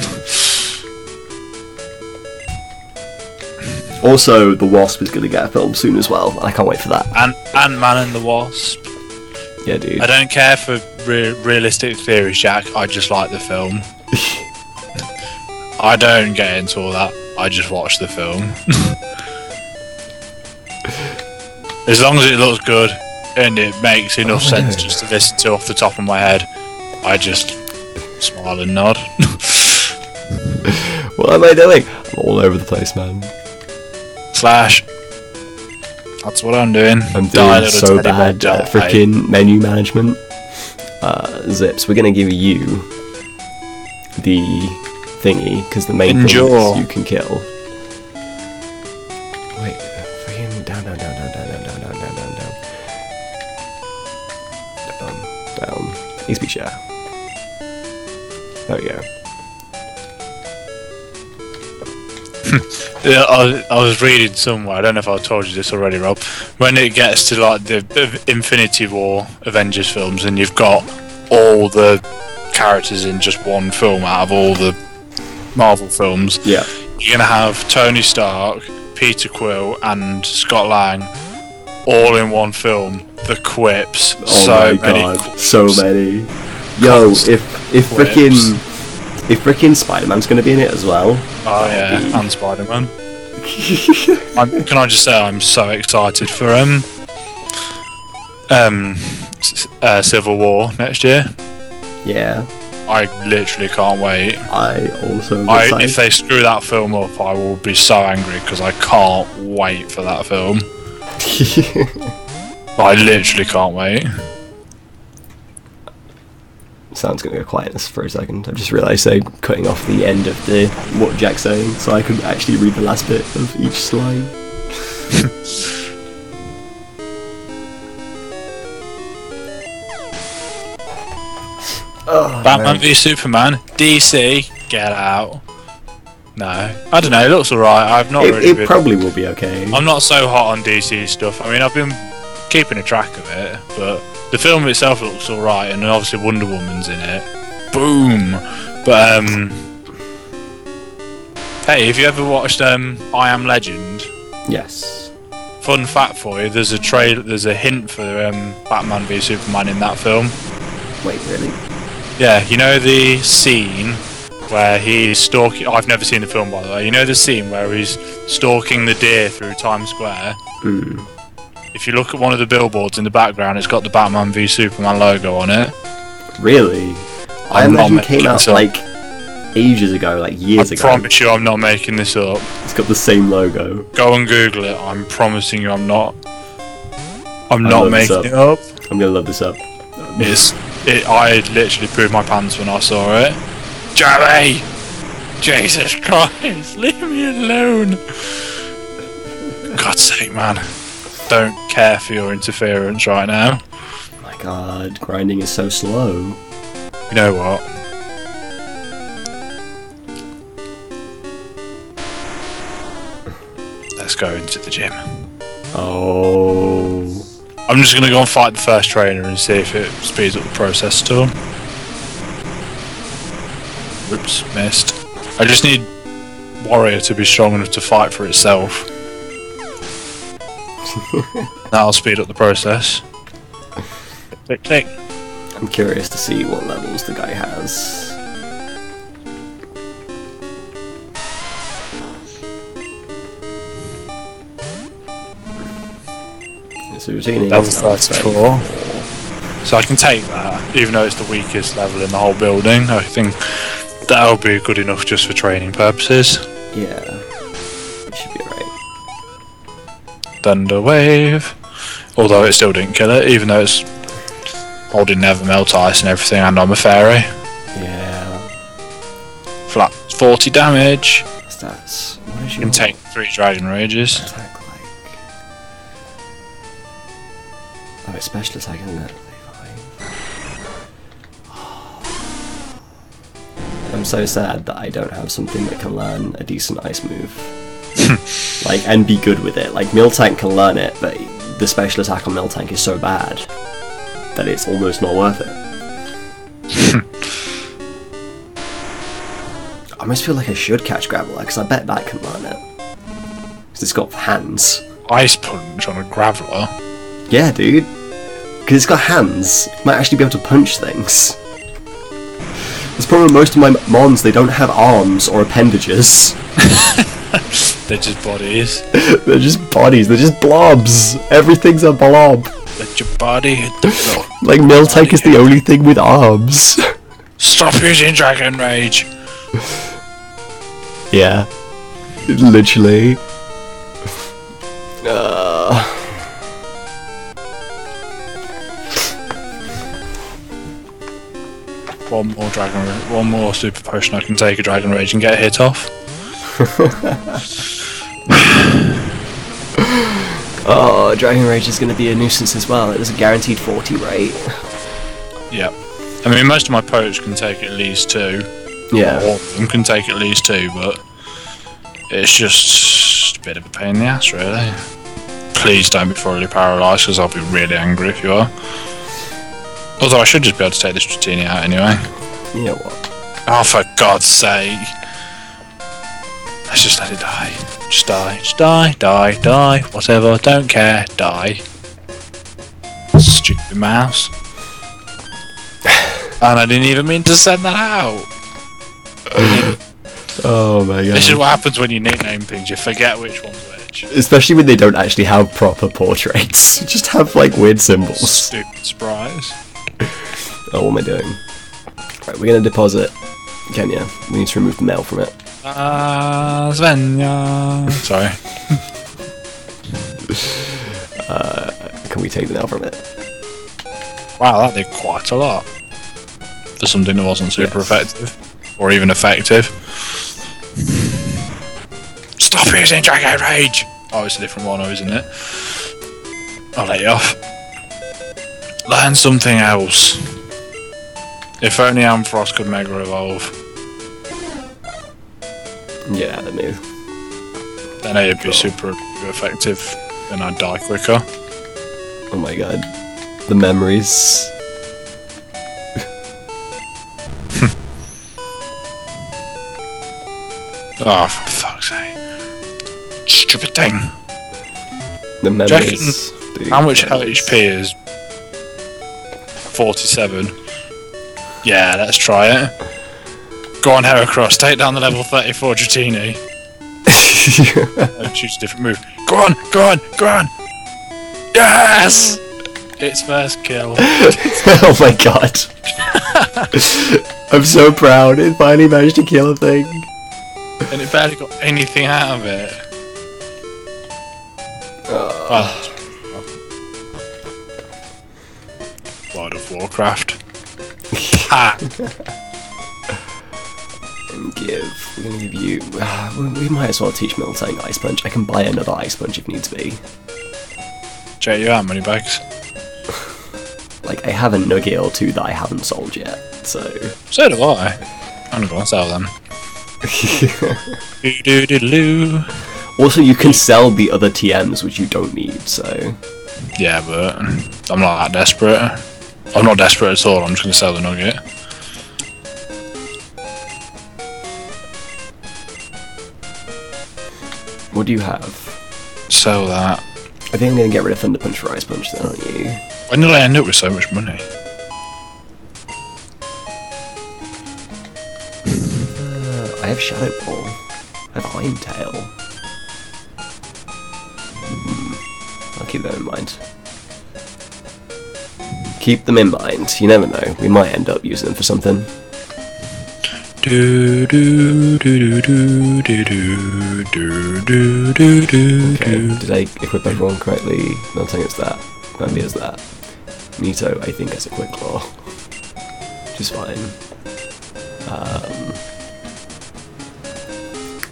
Speaker 1: Also, The Wasp is going to get a film soon as well. I can't wait for that.
Speaker 2: Ant Ant Man and the Wasp.
Speaker 1: Yeah, dude.
Speaker 2: I don't care for re- realistic theories, Jack. I just like the film. I don't get into all that. I just watch the film. as long as it looks good and it makes enough
Speaker 1: Oh,
Speaker 2: sense just to listen to off the top of my head, I just smile and nod.
Speaker 1: What am I doing? I'm all over the place, man.
Speaker 2: Slash. That's what I'm doing.
Speaker 1: I'm doing so bad at
Speaker 2: die.
Speaker 1: freaking menu management. Uh, Zips, we're gonna give you the thingy because the main
Speaker 2: Endure.
Speaker 1: thing is you can kill. Wait, freaking down, down, down, down, down, down, down, down, down, down, down. Down. Easy share. There we go.
Speaker 2: Yeah, I, I was reading somewhere. I don't know if I told you this already, Rob. When it gets to like the the Infinity War Avengers films, and you've got all the characters in just one film out of all the Marvel films,
Speaker 1: Yeah.
Speaker 2: you're gonna have Tony Stark, Peter Quill, and Scott Lang all in one film. The quips,
Speaker 1: Oh
Speaker 2: so
Speaker 1: my
Speaker 2: many.
Speaker 1: god,
Speaker 2: quips.
Speaker 1: so many. Yo, if if
Speaker 2: Quips.
Speaker 1: freaking if freaking Spider Man's gonna be in it as well.
Speaker 2: Oh yeah, and Spider Man. Can I just say I'm so excited for um um uh, Civil War next year.
Speaker 1: yeah,
Speaker 2: I literally can't wait.
Speaker 1: I also.
Speaker 2: I, if they screw that film up, I will be so angry because I can't wait for that film. I literally can't wait.
Speaker 1: Sounds gonna go quiet for a second. I've just realised they're cutting off the end of the what Jack's saying, so I could actually read the last bit of each slide. oh,
Speaker 2: Batman
Speaker 1: man.
Speaker 2: v Superman, DC, get out. No, I don't know. It looks alright. I've not
Speaker 1: It,
Speaker 2: really
Speaker 1: it
Speaker 2: been.
Speaker 1: probably will be okay.
Speaker 2: I'm not so hot on DC stuff. I mean, I've been keeping a track of it, but the film itself looks alright, and obviously Wonder Woman's in it. Boom! But um, hey, have you ever watched um, I Am Legend?
Speaker 1: Yes.
Speaker 2: Fun fact for you: there's a trail, there's a hint for um, Batman v Superman in that film.
Speaker 1: Wait, really?
Speaker 2: Yeah, you know the scene where he's stalking. I've never seen the film by the way. You know the scene where he's stalking the deer through Times Square.
Speaker 1: Hmm.
Speaker 2: If you look at one of the billboards in the background, it's got the Batman v Superman logo on it.
Speaker 1: Really? I imagine came out like ages ago, like years ago.
Speaker 2: I promise you, I'm not making this up.
Speaker 1: It's got the same logo.
Speaker 2: Go and Google it. I'm promising you, I'm not. I'm
Speaker 1: I
Speaker 2: not making
Speaker 1: up.
Speaker 2: it up.
Speaker 1: I'm gonna love this up.
Speaker 2: It's. It. I literally pooed my pants when I saw it. Joey, Jesus Christ, leave me alone. God's sake, man. Don't care for your interference right now.
Speaker 1: My god, grinding is so slow.
Speaker 2: You know what? Let's go into the gym.
Speaker 1: Oh.
Speaker 2: I'm just gonna go and fight the first trainer and see if it speeds up the process at all. Oops, missed. I just need Warrior to be strong enough to fight for itself. That'll speed up the process. Click, click.
Speaker 1: I'm curious to see what levels the guy has. It's a routine.
Speaker 2: Level 34. So I can take that, even though it's the weakest level in the whole building. I think that'll be good enough just for training purposes.
Speaker 1: Yeah. It should be alright.
Speaker 2: Thunder Wave. Although it still didn't kill it, even though it's holding Never Melt Ice and everything, and I'm a fairy.
Speaker 1: Yeah.
Speaker 2: Flat 40 damage.
Speaker 1: Stats. What is
Speaker 2: You can take three Dragon Rages.
Speaker 1: attack Oh, it's special attack, isn't it? I'm so sad that I don't have something that can learn a decent ice move. like, and be good with it. Like, Miltank can learn it, but the special attack on Miltank is so bad that it's almost not worth it. I almost feel like I should catch Graveler, because I bet that can learn it. Because it's got hands.
Speaker 2: Ice Punch on a Graveler.
Speaker 1: Yeah, dude. Because it's got hands. It might actually be able to punch things. There's problem with most of my mons, they don't have arms or appendages.
Speaker 2: They're just bodies.
Speaker 1: they're just bodies, they're just blobs. Everything's a blob.
Speaker 2: Let your body hit the floor.
Speaker 1: Like, Miltank is the only thing with arms.
Speaker 2: Stop using Dragon Rage.
Speaker 1: yeah. Literally. Uh,
Speaker 2: One more Dragon. One more Super Potion. I can take a Dragon Rage and get hit off.
Speaker 1: oh, Dragon Rage is going to be a nuisance as well. It is a guaranteed 40 rate.
Speaker 2: Yeah. I mean, most of my poets can take at least two.
Speaker 1: Yeah.
Speaker 2: All of them can take at least two, but it's just a bit of a pain in the ass, really. Please don't be fully paralysed, because I'll be really angry if you are. Although I should just be able to take this Dratini out anyway.
Speaker 1: You know what?
Speaker 2: Oh, for God's sake. Let's just let it die. Just die. Just die, die, die. Whatever. Don't care. Die. Stupid mouse. and I didn't even mean to send that out.
Speaker 1: Oh my god.
Speaker 2: This is what happens when you nickname things. You forget which one's which.
Speaker 1: Especially when they don't actually have proper portraits. Just have like weird symbols.
Speaker 2: Stupid sprites.
Speaker 1: Oh, what am I doing? Right, we're gonna deposit Kenya. We need to remove the mail from it.
Speaker 2: Ah, Svenja. Sorry.
Speaker 1: Can we take the mail from it?
Speaker 2: Wow, that did quite a lot. For something that wasn't super
Speaker 1: Yes.
Speaker 2: effective. Or even effective. Stop using Dragon Rage! Oh, it's a different one, isn't it? I'll let you off. Learn something else. If only Ampharos could Mega Evolve,
Speaker 1: Yeah, me.
Speaker 2: then it'd be super effective and I'd die quicker.
Speaker 1: Oh my god. The memories.
Speaker 2: Oh, for fuck's sake. Stupid thing.
Speaker 1: The memories.
Speaker 2: How much. HP is 47? Yeah, let's try it. Go on, Heracross, take down the level 34 Dratini. Uh, choose a different move. Go on, go on, go on! Yes! It's first kill.
Speaker 1: oh my god. I'm so proud. It finally managed to kill a thing.
Speaker 2: and it barely got anything out of it. Oh. World of Warcraft. Ha!
Speaker 1: And give. We're gonna give you. Uh, we- we might as well teach Miltank Ice Punch. I can buy another Ice Punch if needs be.
Speaker 2: Check you out, money bags.
Speaker 1: Like, I have a nugget or two that I haven't sold yet, so.
Speaker 2: So do I. I'm gonna sell them. Do do do do.
Speaker 1: also, you can sell the other TMs, which you don't need, so.
Speaker 2: Yeah, but I'm not that desperate. I'm not desperate at all. I'm just gonna sell the nugget.
Speaker 1: What do you have?
Speaker 2: Sell that.
Speaker 1: I think I'm gonna get rid of Thunder Punch for Ice Punch then, aren't you?
Speaker 2: When did I end up with so much money?
Speaker 1: Uh, I have Shadow Ball. I have Iron Tail. Hmm. I'll keep that in mind. Keep them in mind. You never know. We might end up using them for something.
Speaker 2: Do do do do do do do do do do do
Speaker 1: Okay. Did I equip everyone correctly? Not saying it's that. Maybe it's that. Nito, I think, has a quick claw. Which is fine. Um,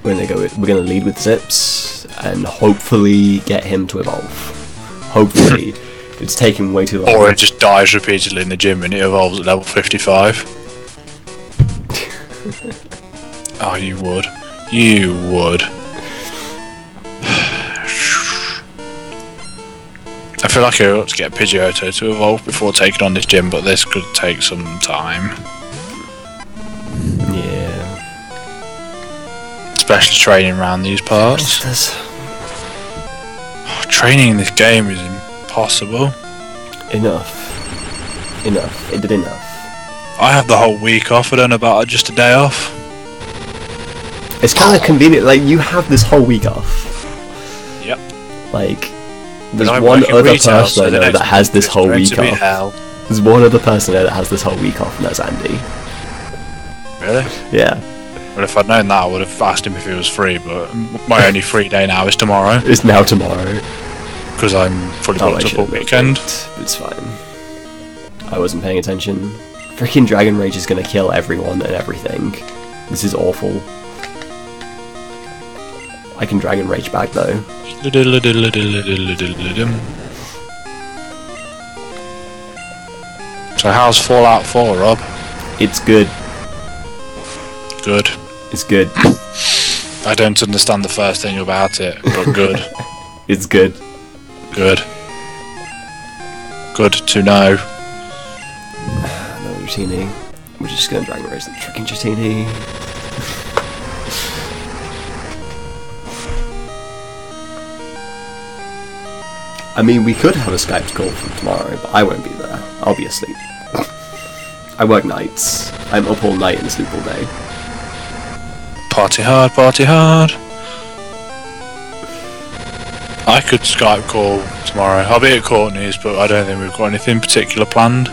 Speaker 1: we're gonna go. With, we're gonna lead with Zips and hopefully get him to evolve. Hopefully, it's taking way too long.
Speaker 2: Or it just dies repeatedly in the gym and it evolves at level 55. oh, you would. You would. I feel like I ought to get Pidgeotto to evolve before taking on this gym, but this could take some time.
Speaker 1: Yeah.
Speaker 2: Especially training around these parts.
Speaker 1: There's
Speaker 2: Training in this game is impossible.
Speaker 1: enough. Enough. It did enough.
Speaker 2: I have the whole week off, I don't know about just a day off.
Speaker 1: It's kind of convenient. Like you have this whole week off.
Speaker 2: Yep.
Speaker 1: Like there's one other
Speaker 2: retail,
Speaker 1: person
Speaker 2: so
Speaker 1: I
Speaker 2: the
Speaker 1: know that has this
Speaker 2: week is
Speaker 1: whole
Speaker 2: going
Speaker 1: week
Speaker 2: to be
Speaker 1: off.
Speaker 2: hell.
Speaker 1: There's one other person there that has this whole week off, and that's Andy.
Speaker 2: Really?
Speaker 1: Yeah,
Speaker 2: Well, if I'd known that, I would have asked him if he was free. But my only free day now is tomorrow
Speaker 1: it's now tomorrow.
Speaker 2: Because I'm fully
Speaker 1: Oh,
Speaker 2: booked up all weekend.
Speaker 1: It's fine. I wasn't paying attention. Freaking Dragon Rage is gonna kill everyone and everything. This is awful. I can Dragon Rage back though.
Speaker 2: So how's Fallout 4, Rob?
Speaker 1: It's good.
Speaker 2: Good.
Speaker 1: It's good.
Speaker 2: I don't understand the first thing about it, but good.
Speaker 1: It's good.
Speaker 2: Good. Good to know.
Speaker 1: No Dratini. We're just gonna Dragon Rage the freaking Dratini. I mean, we could have a Skype call from tomorrow, but I won't be there. I'll be asleep. I work nights. I'm up all night and sleep all day.
Speaker 2: Party hard, party hard. I could Skype call tomorrow. I'll be at Courtney's, but I don't think we've got anything particular planned.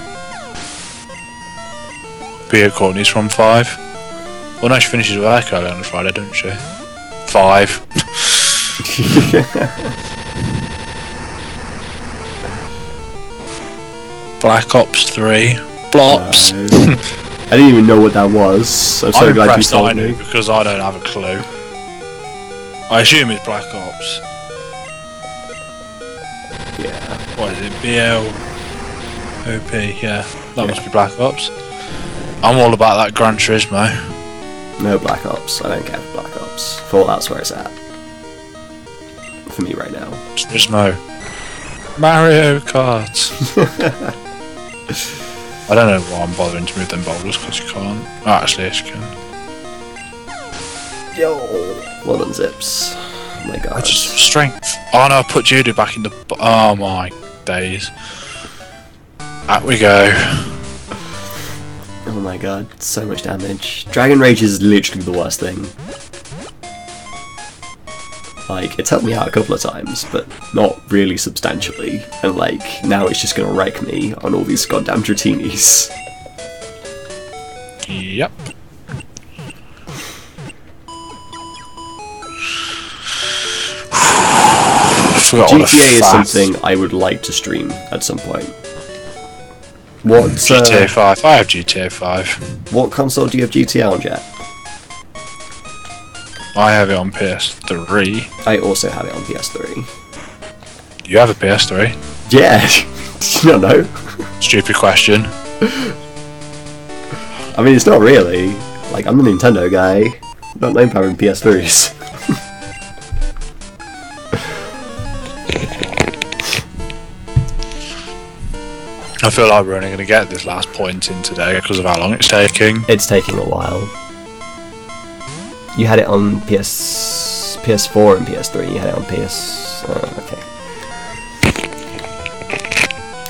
Speaker 2: Be at Courtney's from 5. Well, no, she finishes work early on a Friday, doesn't she? 5. Black Ops 3. Blops.
Speaker 1: No. I didn't even know what that was. I'm so
Speaker 2: I'm
Speaker 1: glad you
Speaker 2: impressed I
Speaker 1: told
Speaker 2: knew
Speaker 1: me.
Speaker 2: because I don't have a clue. I assume it's Black Ops.
Speaker 1: Yeah.
Speaker 2: What is it? BL OP, yeah. That must be Black Ops. I'm all about that Gran Turismo.
Speaker 1: No Black Ops. I don't care for Black Ops. Fallout's where it's at. For me right now.
Speaker 2: Turismo. Mario Kart. I don't know why I'm bothering to move them boulders because you can't. Oh, actually, yes, you can.
Speaker 1: Yo! Well done, Zips. Oh my god.
Speaker 2: Strength. Oh no, I put Judy back in the. Oh my days. Out we go.
Speaker 1: Oh my god, so much damage. Dragon Rage is literally the worst thing. Like, it's helped me out a couple of times, but not really substantially. And like, now it's just gonna wreck me on all these goddamn Dratinis.
Speaker 2: Yep. Forgot what a
Speaker 1: GTA is
Speaker 2: fast-
Speaker 1: something I would like to stream at some point. What,
Speaker 2: GTA
Speaker 1: uh,
Speaker 2: 5. I have GTA 5.
Speaker 1: what console do you have GTA on, Jet?
Speaker 2: I have it on PS3.
Speaker 1: I also have it on PS3.
Speaker 2: You have a PS3?
Speaker 1: Yeah, you not know?
Speaker 2: Stupid question.
Speaker 1: I mean, it's not really. Like, I'm the Nintendo guy, not known for having PS3s.
Speaker 2: I feel like we're only going to get this last point in today because of how long it's taking.
Speaker 1: It's taking a while. You had it on PS, PS4 and PS3. You had it on PS. Uh, okay.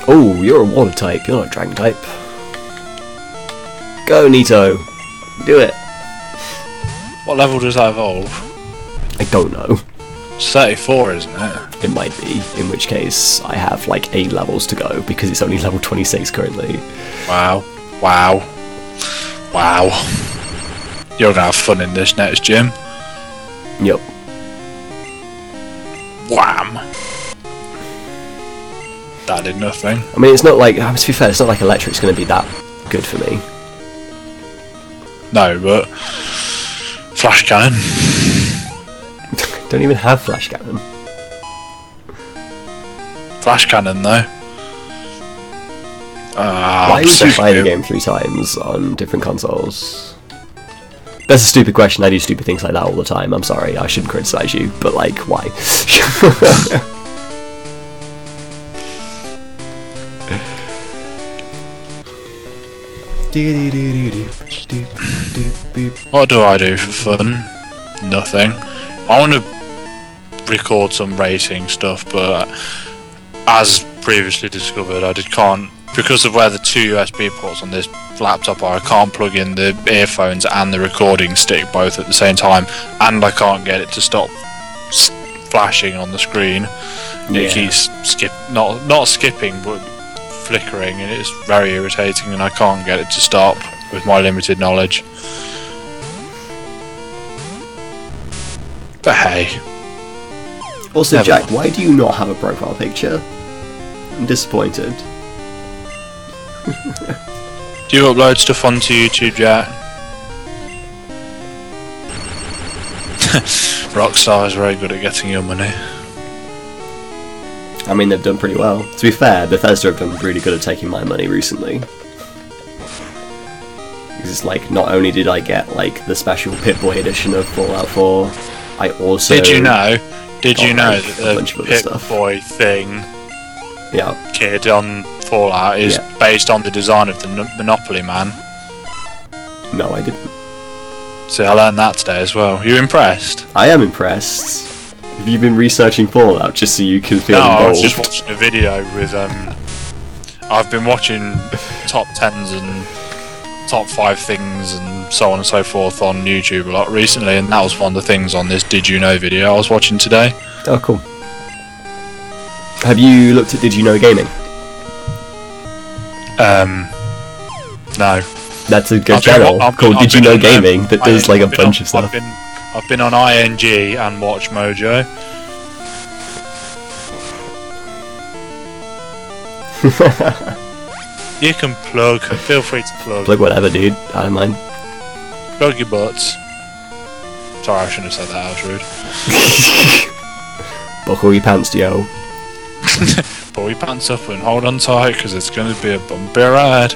Speaker 1: Oh, you're a water type. You're not a dragon type. Go, Nito. Do it.
Speaker 2: What level does that evolve?
Speaker 1: I don't know.
Speaker 2: It's 34, isn't it?
Speaker 1: It might be. In which case, I have like eight levels to go because it's only level 26 currently.
Speaker 2: Wow. Wow. Wow. You're to have fun in this next gym.
Speaker 1: Yep.
Speaker 2: Wham! That did nothing.
Speaker 1: I mean, it's not like. Uh, to be fair, it's not like electric's going to be that good for me.
Speaker 2: No, but. Flash cannon.
Speaker 1: Don't even have flash cannon.
Speaker 2: Flash cannon, though. Ah,
Speaker 1: Why would you buy the game three times on different consoles? That's a stupid question. I do stupid things like that all the time. I'm sorry. I shouldn't criticize you, but like, why?
Speaker 2: What do I do for fun? Nothing. I want to record some racing stuff, but as previously discovered, I just can't because of where the two USB ports on this laptop are. I can't plug in the earphones and the recording stick both at the same time, and I can't get it to stop flashing on the screen.
Speaker 1: Yeah.
Speaker 2: It keeps skip not not skipping, but flickering, and it's very irritating, and I can't get it to stop with my limited knowledge. But hey,
Speaker 1: Also,
Speaker 2: Never
Speaker 1: Jack, why do you not have a profile picture? I'm disappointed.
Speaker 2: do you upload stuff onto YouTube, Jack? Rockstar is very good at getting your money.
Speaker 1: I mean, they've done pretty well. To be fair, Bethesda have done really good at taking my money recently 'Cause It's like not only did I get like the special Pip-Boy edition of Fallout 4, I also
Speaker 2: Did you know? Did you know
Speaker 1: like,
Speaker 2: that
Speaker 1: a bunch of
Speaker 2: the
Speaker 1: Pip.
Speaker 2: Boy thing
Speaker 1: Yeah,
Speaker 2: kid on Fallout is
Speaker 1: Yeah.
Speaker 2: based on the design of the N- Monopoly Man?
Speaker 1: no, I didn't.
Speaker 2: So I learned that today as well. You impressed?
Speaker 1: I am impressed. Have you been researching Fallout just so you can feel
Speaker 2: No, I
Speaker 1: involved?
Speaker 2: was just watching a video with um. I've been watching top tens and top five things and so on and so forth on YouTube a lot recently, and that was one of the things on this Did You Know video I was watching today.
Speaker 1: Oh, cool. Have you looked at Did You Know Gaming?
Speaker 2: Um, no.
Speaker 1: That's a good
Speaker 2: I've
Speaker 1: channel
Speaker 2: wa- I've
Speaker 1: called
Speaker 2: been-
Speaker 1: Did You Know
Speaker 2: on, um,
Speaker 1: Gaming that does like a bunch
Speaker 2: on-
Speaker 1: of stuff.
Speaker 2: I've been, I've been on IGN and WatchMojo. You can plug. Feel free to plug.
Speaker 1: Plug whatever, dude. I don't mind.
Speaker 2: Plug your butts. Sorry, I shouldn't have said that. That was rude.
Speaker 1: Buckle your pants, yo.
Speaker 2: Pull your pants up and hold on tight because it's going to be a bumpy ride.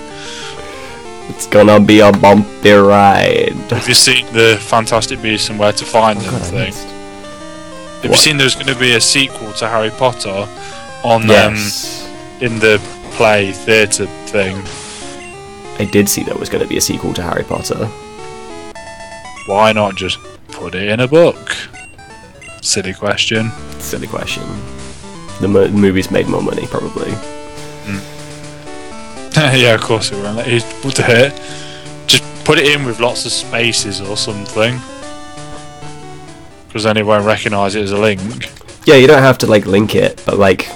Speaker 1: It's gonna be a bumpy ride.
Speaker 2: Have you seen the Fantastic Beasts and Where to Find Them
Speaker 1: God,
Speaker 2: thing? Have you seen there's going to be a sequel to Harry Potter on
Speaker 1: Yes.
Speaker 2: um, in the play theatre thing?
Speaker 1: I did see there was going to be a sequel to Harry Potter.
Speaker 2: Why not just put it in a book? Silly question.
Speaker 1: Silly question. The mo- movies made more money, probably. Hmm.
Speaker 2: yeah, of course it will. He's put it. Just put it in with lots of spaces or something. Because then it won't recognise it as a link.
Speaker 1: Yeah, you don't have to like link it, but like,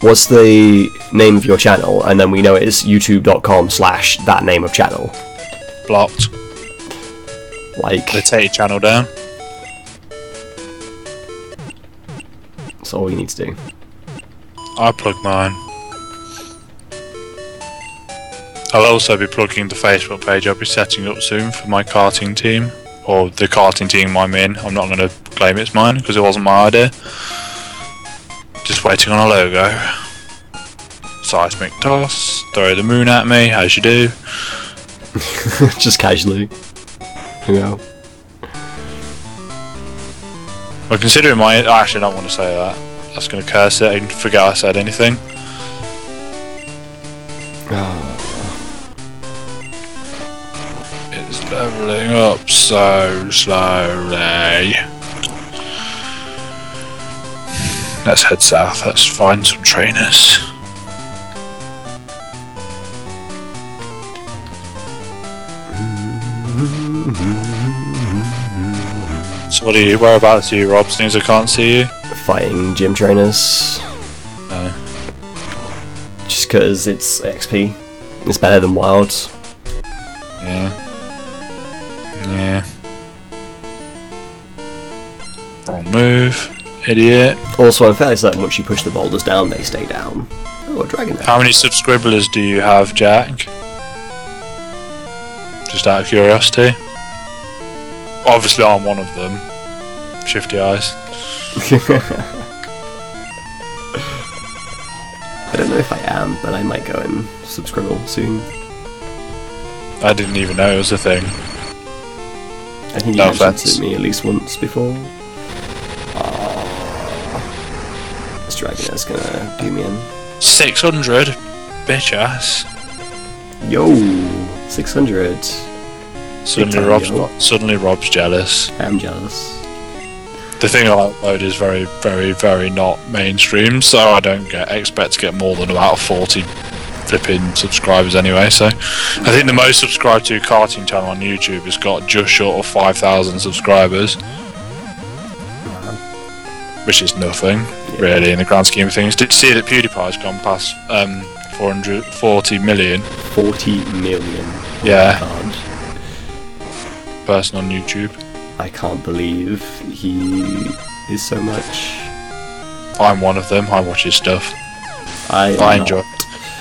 Speaker 1: what's the name of your channel? And then we know it's youtube.com slash that name of channel.
Speaker 2: Blocked.
Speaker 1: Like,
Speaker 2: They take your channel down.
Speaker 1: that's all you need to do.
Speaker 2: I plug mine. I'll also be plugging the Facebook page I'll be setting up soon for my karting team. Or the karting team I'm in. I'm not going to claim it's mine because it wasn't my idea. Just waiting on a logo. Seismic toss. Throw the moon at me, as you do.
Speaker 1: Just casually. You know.
Speaker 2: Well, considering my. I actually don't want to say that. That's going to curse it and forget I said anything. Oh, it's leveling up so slowly. Let's head south. Let's find some trainers. Mm-hmm. So what are you? Whereabouts are you, Rob? Seems I can't see you.
Speaker 1: Fighting gym trainers.
Speaker 2: No.
Speaker 1: Just because it's XP. It's better than Wilds.
Speaker 2: Yeah. Yeah. Wrong move, idiot.
Speaker 1: Also, I'm fairly certain once you push the boulders down, they stay down. Oh, a dragon.
Speaker 2: How many subscribers do you have, Jack? Just out of curiosity. Obviously, I'm one of them. Shifty eyes.
Speaker 1: I don't know if I am, but I might go and subscribe soon.
Speaker 2: I didn't even know it was a thing.
Speaker 1: I think you
Speaker 2: No
Speaker 1: mentioned
Speaker 2: offense.
Speaker 1: to me at least once before. This dragon is gonna do me in.
Speaker 2: 600? Bitch ass.
Speaker 1: Yo, 600.
Speaker 2: Suddenly Rob's, suddenly Rob's jealous.
Speaker 1: I'm jealous.
Speaker 2: The thing I upload is very, very, very not mainstream, so I don't get expect to get more than about 40 flipping subscribers anyway. So I think the most subscribed to cartoon channel on YouTube has got just short of 5,000 subscribers, which is nothing really in the grand scheme of things. Did you see that PewDiePie's gone past um, 440 million
Speaker 1: 40 million.
Speaker 2: Yeah. Person on YouTube?
Speaker 1: I can't believe he is so much.
Speaker 2: I'm one of them. I watch his stuff.
Speaker 1: I,
Speaker 2: I
Speaker 1: not.
Speaker 2: enjoy.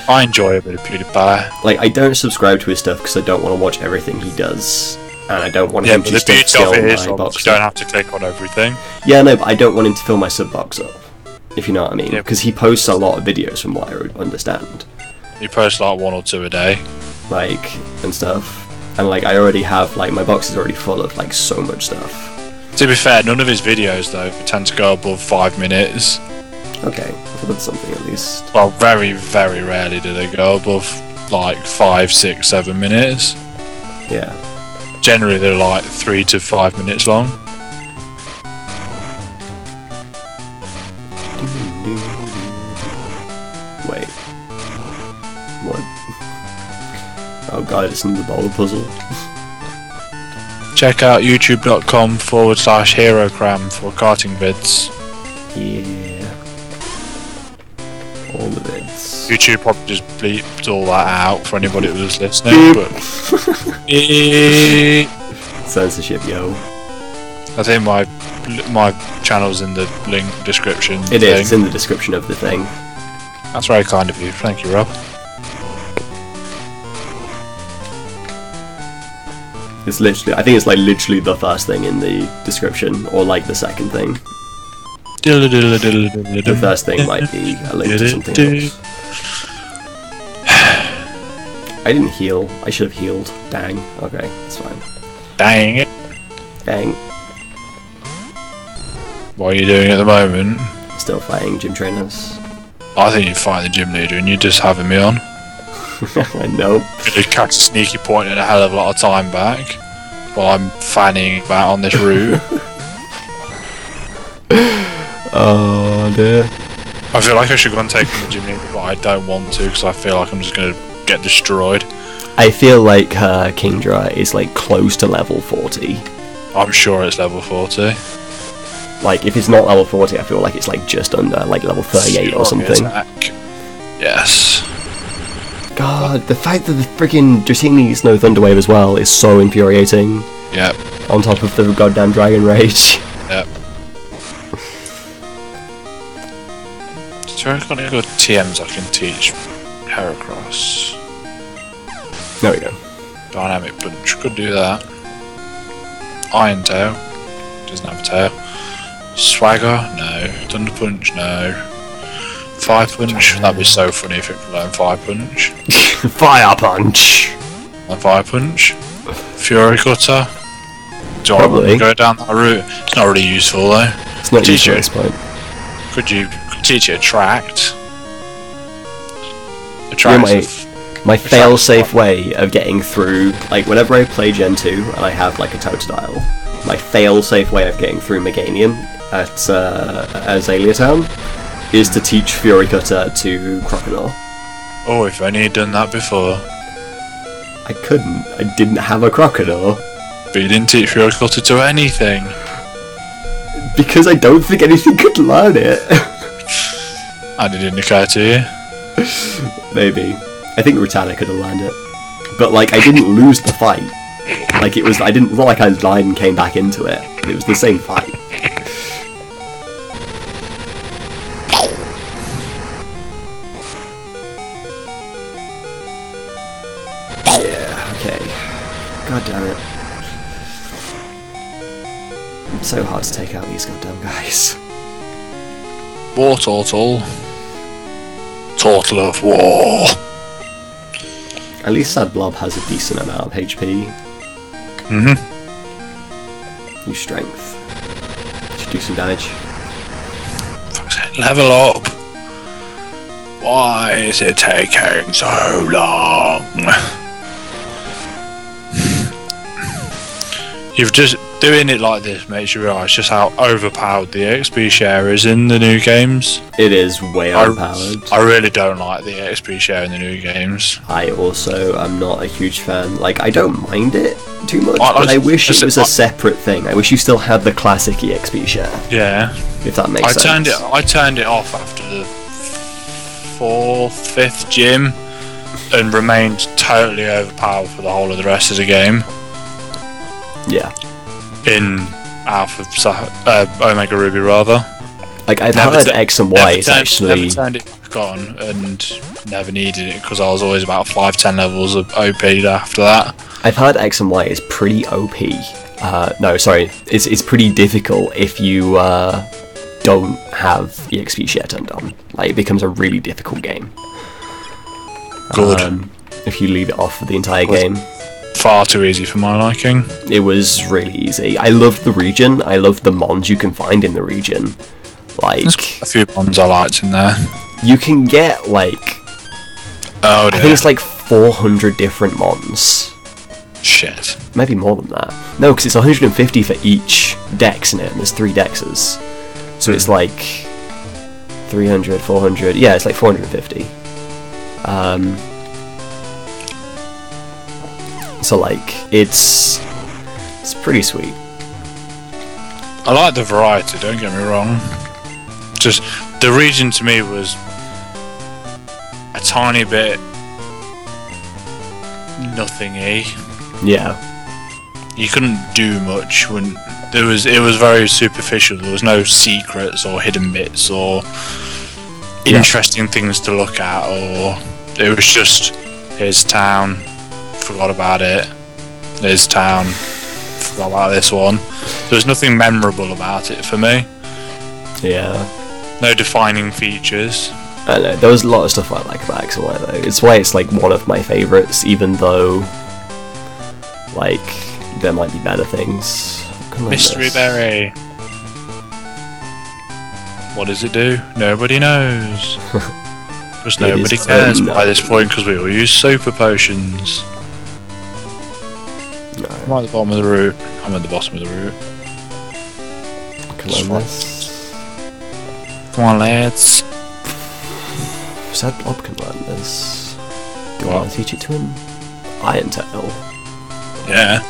Speaker 2: I enjoy a bit of PewDiePie.
Speaker 1: Like, I don't subscribe to his stuff because I don't want to watch everything he does. And I don't want
Speaker 2: Yeah,
Speaker 1: him to
Speaker 2: beauty
Speaker 1: fill
Speaker 2: of it is
Speaker 1: my
Speaker 2: Rob,
Speaker 1: box
Speaker 2: you don't have to click on everything.
Speaker 1: Yeah, no, but I don't want him to fill my sub box up. If you know what I mean.
Speaker 2: Yeah.
Speaker 1: Because he posts a lot of videos from what I understand.
Speaker 2: He posts like one or two a day.
Speaker 1: Like, and stuff. And like I already have like my box is already full of like so much stuff.
Speaker 2: To be fair, none of his videos though tend to go above five minutes.
Speaker 1: Okay, well, that's something at least.
Speaker 2: Well, very, very rarely do they go above like five, six, seven minutes.
Speaker 1: Yeah.
Speaker 2: Generally, they're like three to five minutes long.
Speaker 1: Oh god, it's in the bowl puzzle.
Speaker 2: Check out youtube.com forward slash Hirokram for karting vids.
Speaker 1: Yeah. All the bits.
Speaker 2: YouTube probably just bleeped all that out for anybody who was listening, but
Speaker 1: Censorship, yo.
Speaker 2: I think my my channel's in the link description.
Speaker 1: It
Speaker 2: thing.
Speaker 1: is. It's in the description of the thing.
Speaker 2: That's very kind of you. Thank you, Rob.
Speaker 1: It's literally. I think it's like literally the first thing in the description, or like the second thing. The first thing might be a link to something else. I didn't heal. I should have healed. Dang. Okay, that's fine.
Speaker 2: Dang it.
Speaker 1: Dang.
Speaker 2: What are you doing at the moment?
Speaker 1: Still fighting gym trainers.
Speaker 2: I think you're fighting the gym leader and you're just having me on.
Speaker 1: I know.
Speaker 2: Gonna catch a sneaky point and a hell of a lot of time back while I'm fanning about on this route.
Speaker 1: Oh dear.
Speaker 2: I feel like I should go and take on the gym but I don't want to because I feel like I'm just gonna get destroyed.
Speaker 1: I feel like uh, Kingdra is like close to level 40.
Speaker 2: I'm sure it's level 40.
Speaker 1: Like if it's not level 40, I feel like it's like just under like level 38 or something.
Speaker 2: Yes.
Speaker 1: God, the fact that the freaking Dratini Snow Thunderwave as well is so infuriating.
Speaker 2: Yep.
Speaker 1: On top of the goddamn Dragon Rage.
Speaker 2: Yep. Do you reckon any good TMs I can teach Heracross?
Speaker 1: There we go.
Speaker 2: Dynamic Punch, could do that. Iron Tail, doesn't have a tail. Swagger, no. Thunder Punch, no. Fire Punch, that'd be so funny if it could learn Fire Punch.
Speaker 1: Fire Punch!
Speaker 2: And Fire Punch. Fury Cutter. Do I
Speaker 1: Probably.
Speaker 2: want to go down that route? It's not really useful though.
Speaker 1: It's not
Speaker 2: Teach
Speaker 1: useful at this point.
Speaker 2: Could you could teach it Attract?
Speaker 1: You know, my, my fail-safe way of getting through, like whenever I play Gen 2 and I have like a Totodile, my fail-safe way of getting through Meganium at uh, Azalea Town is to teach Fury Cutter to Crocodile.
Speaker 2: Oh, if only he'd done that before.
Speaker 1: I couldn't. I didn't have a Crocodile.
Speaker 2: But you didn't teach Fury Cutter to anything.
Speaker 1: Because I don't think anything could learn it.
Speaker 2: And it didn't occur to you.
Speaker 1: Maybe. I think Rutana could have learned it. But like I didn't lose the fight. Like it was I didn't not like I died and came back into it. It was the same fight. So hard to take out these goddamn guys.
Speaker 2: War Turtle. Turtle of War.
Speaker 1: At least that Blob has a decent amount of HP.
Speaker 2: Mm-hmm.
Speaker 1: New strength. Should do some damage.
Speaker 2: Level up. Why is it taking so long? You've just doing it like this makes you realise just how overpowered the XP share is in the new games.
Speaker 1: It is way overpowered.
Speaker 2: I really don't like the XP share in the new games.
Speaker 1: I also am not a huge fan. Like, I don't mind it too much,
Speaker 2: I- I
Speaker 1: but I
Speaker 2: was-
Speaker 1: wish
Speaker 2: I
Speaker 1: it was a
Speaker 2: I-
Speaker 1: separate thing. I wish you still had the classic EXP share,
Speaker 2: Yeah,
Speaker 1: if that makes
Speaker 2: I
Speaker 1: sense.
Speaker 2: turned it. I turned it off after the fourth, fifth gym, and remained totally overpowered for the whole of the rest of the game.
Speaker 1: Yeah.
Speaker 2: In Alpha uh, Omega Ruby rather.
Speaker 1: Like, I've
Speaker 2: Never
Speaker 1: heard X and
Speaker 2: Never
Speaker 1: Y is
Speaker 2: turned-
Speaker 1: actually.
Speaker 2: never turned it back on and never needed it because I was always about five ten levels of OP after that.
Speaker 1: I've heard X and Y is pretty OP. Uh, no, sorry, it's it's pretty difficult if you uh, don't have EXP share turned on. Like, it becomes a really difficult game.
Speaker 2: Good.
Speaker 1: Um, if you leave it off for the entire
Speaker 2: Good.
Speaker 1: game.
Speaker 2: Far too easy for my liking.
Speaker 1: It was really easy. I loved the region. I loved the mons you can find in the region. Like
Speaker 2: A few mons I liked in there.
Speaker 1: you can get like
Speaker 2: Oh
Speaker 1: I think it's like 400 different mons.
Speaker 2: Shit.
Speaker 1: Maybe more than that. No, because it's 150 for each dex in it, and there's three dexes. So it's like 300, 400. Yeah, it's like 450. Um, so like it's it's pretty sweet.
Speaker 2: I like the variety, don't get me wrong. Just the region to me was a tiny bit nothingy.
Speaker 1: Yeah,
Speaker 2: You couldn't do much when there was it was very superficial. There was no secrets or hidden bits or
Speaker 1: Yeah.
Speaker 2: interesting things to look at or it was just his town, forgot about it. Here's town, forgot about this one. There was nothing memorable about it for me.
Speaker 1: yeah.
Speaker 2: No defining features.
Speaker 1: I know. There was a lot of stuff I like about XY though. It's why it's like one of my favorites, even though like there might be better things.
Speaker 2: Mystery
Speaker 1: this.
Speaker 2: Berry. What does it do? Nobody knows. Because nobody cares by this point because we all use super potions. I'm at the bottom of the route. I'm at the bottom of the route.
Speaker 1: come on.
Speaker 2: Come on, lads.
Speaker 1: Blob can learn this. Do you
Speaker 2: What?
Speaker 1: want to teach it to him? Iron Tail.
Speaker 2: Yeah.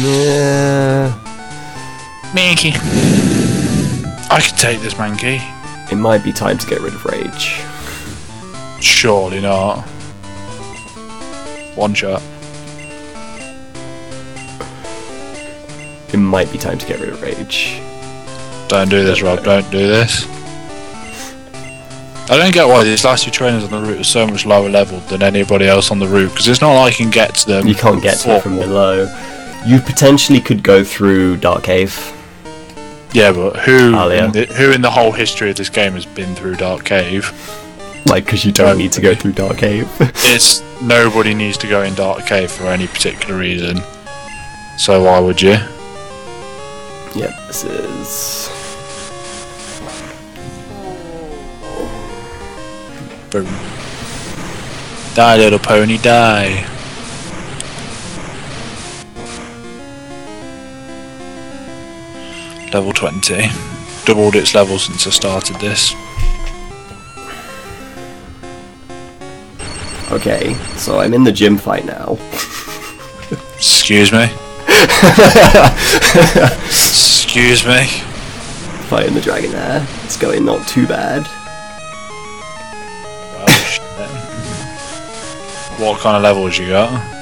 Speaker 1: Yeah.
Speaker 2: Mankey. I could take this Mankey.
Speaker 1: It might be time to get rid of Rage.
Speaker 2: Surely not. One shot.
Speaker 1: It might be time to get rid of Rage.
Speaker 2: Don't do this, Rob. Don't do this. I don't get why these last two trainers on the route are so much lower level than anybody else on the route because it's not like you can get to them.
Speaker 1: You can't get to it from below. You potentially could go through Dark Cave.
Speaker 2: Yeah, but who?
Speaker 1: Oh, Alia.
Speaker 2: In the, who in the whole history of this game has been through Dark Cave?
Speaker 1: Like, because you don't need to go through Dark Cave.
Speaker 2: It's nobody needs to go in Dark Cave for any particular reason. So why would you?
Speaker 1: yep, this is.
Speaker 2: Boom. Die, little pony, die. Level 20. Doubled its level since I started this.
Speaker 1: Okay, so I'm in the gym fight now.
Speaker 2: Excuse me. Excuse me.
Speaker 1: Fighting the dragon there. It's going not too bad.
Speaker 2: Well, shit. What kind of levels you got?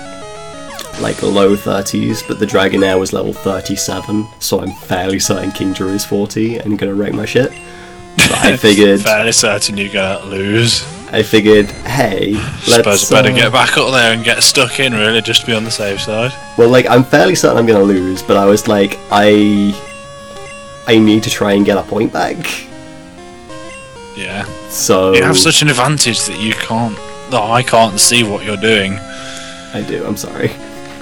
Speaker 1: Like low 30s, but the Dragonair was level 37, so I'm fairly certain Kingdra is 40 and gonna wreck my shit. But I figured,
Speaker 2: Fairly certain you're gonna lose.
Speaker 1: I figured, hey, let's.
Speaker 2: Suppose I better
Speaker 1: uh,
Speaker 2: get back up there and get stuck in, really, just to be on the safe side.
Speaker 1: Well, like I'm fairly certain I'm gonna lose, but I was like, I, I need to try and get a point back.
Speaker 2: Yeah.
Speaker 1: So
Speaker 2: You have such an advantage that you can't. that I can't see what you're doing.
Speaker 1: I do. I'm sorry.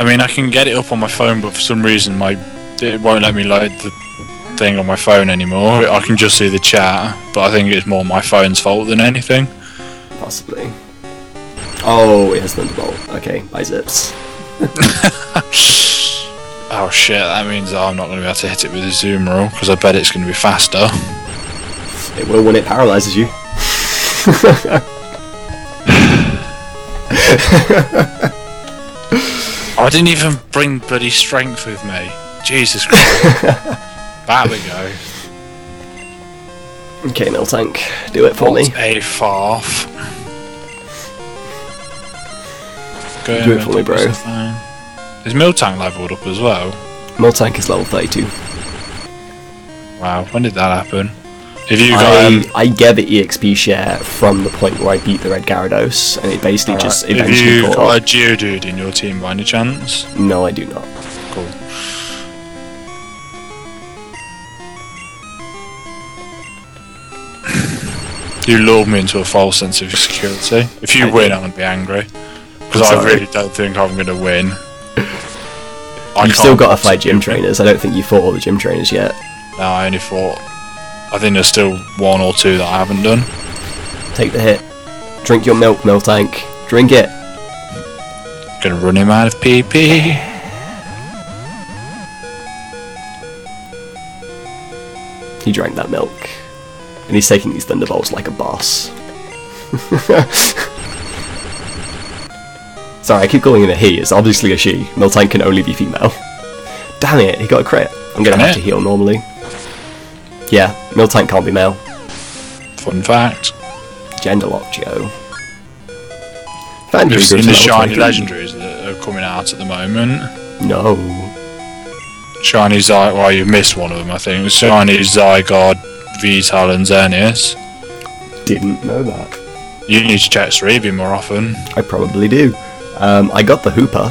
Speaker 2: I mean, I can get it up on my phone, but for some reason, my it won't let me load the thing on my phone anymore. I can just see the chat, but I think it's more my phone's fault than anything.
Speaker 1: Possibly. Oh, it has Thunderbolt. Okay, bye zips.
Speaker 2: Oh shit, that means I'm not going to be able to hit it with a zoom roll because I bet it's going to be faster.
Speaker 1: It will when it paralyzes you.
Speaker 2: I didn't even bring bloody strength with me. Jesus Christ. that we go.
Speaker 1: Okay, Miltank, do it for me.
Speaker 2: What a farf. Go
Speaker 1: Do it for me, bro.
Speaker 2: Is Miltank leveled up as well?
Speaker 1: Miltank is level 32.
Speaker 2: Wow, when did that happen? If you got um,
Speaker 1: I, I get the EXP share from the point where I beat the Red Gyarados, and it basically just
Speaker 2: if
Speaker 1: eventually
Speaker 2: you
Speaker 1: caught
Speaker 2: got a. Geodude in your team by any chance?
Speaker 1: No, I do not.
Speaker 2: Cool. You lured me into a false sense of security. If you
Speaker 1: I
Speaker 2: win,
Speaker 1: did.
Speaker 2: I'm gonna be angry because I really don't think I'm gonna win. I
Speaker 1: You've still got to fight gym trainers. I don't think you fought all the gym trainers yet.
Speaker 2: No, I only fought. I think there's still one or two that I haven't done.
Speaker 1: Take the hit. Drink your milk, milk tank. Drink it.
Speaker 2: Gonna run him out of PP.
Speaker 1: He drank that milk. And he's taking these thunderbolts like a boss. Sorry, I keep calling him a he. It's obviously a she. Miltank can only be female. Damn it, he got a crit. I'm gonna
Speaker 2: Can
Speaker 1: have
Speaker 2: it?
Speaker 1: to heal normally. Yeah, Miltank can't be male.
Speaker 2: Fun fact.
Speaker 1: Gender lock, Joe. Fan
Speaker 2: You've seen the shiny
Speaker 1: 23.
Speaker 2: legendaries that are coming out at the moment.
Speaker 1: No.
Speaker 2: Shiny Zy. Well, you missed one of them, I think. Shiny Zygarde, Yveltal, and Xerneas.
Speaker 1: Didn't know that.
Speaker 2: You need to check Serebii more often.
Speaker 1: I probably do. Um, I got the Hoopa.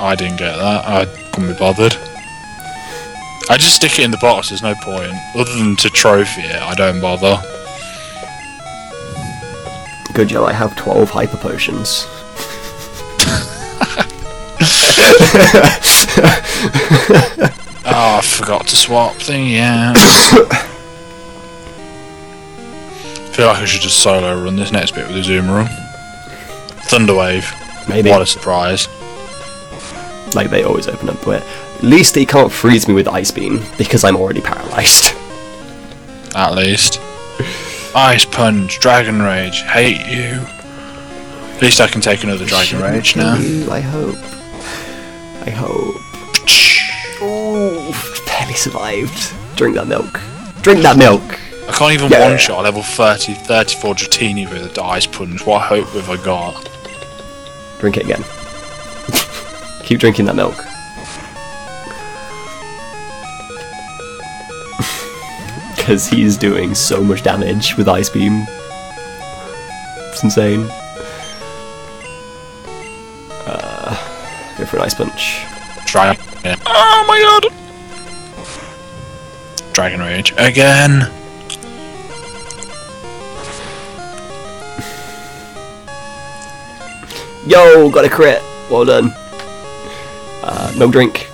Speaker 2: I didn't get that. I couldn't be bothered. I just stick it in the box. There's no point. Other than to trophy it, I don't bother.
Speaker 1: Good Joe, I have 12 hyper potions.
Speaker 2: Oh, I forgot to swap thing. Yeah. feel like I should just solo run this next bit with a zoom run. Thunderwave.
Speaker 1: Maybe.
Speaker 2: What a surprise.
Speaker 1: Like they always open up. At least he can't freeze me with Ice Beam, because I'm already paralyzed.
Speaker 2: At least. Ice Punch, Dragon Rage, hate you. At least I can take another Dragon Rage now.
Speaker 1: Ooh, I hope. I hope. Ooh, barely survived. Drink that milk. Drink that milk!
Speaker 2: I can't even
Speaker 1: Yeah.
Speaker 2: one shot level 30, 34 Dratini with a Ice Punch. What hope have I got?
Speaker 1: Drink it again. Keep drinking that milk. Because he's doing so much damage with Ice Beam. It's insane. Uh, go for an Ice Punch.
Speaker 2: Dragon. Oh my god! Dragon Rage again.
Speaker 1: Yo, got a crit! Well done. Uh, milk drink.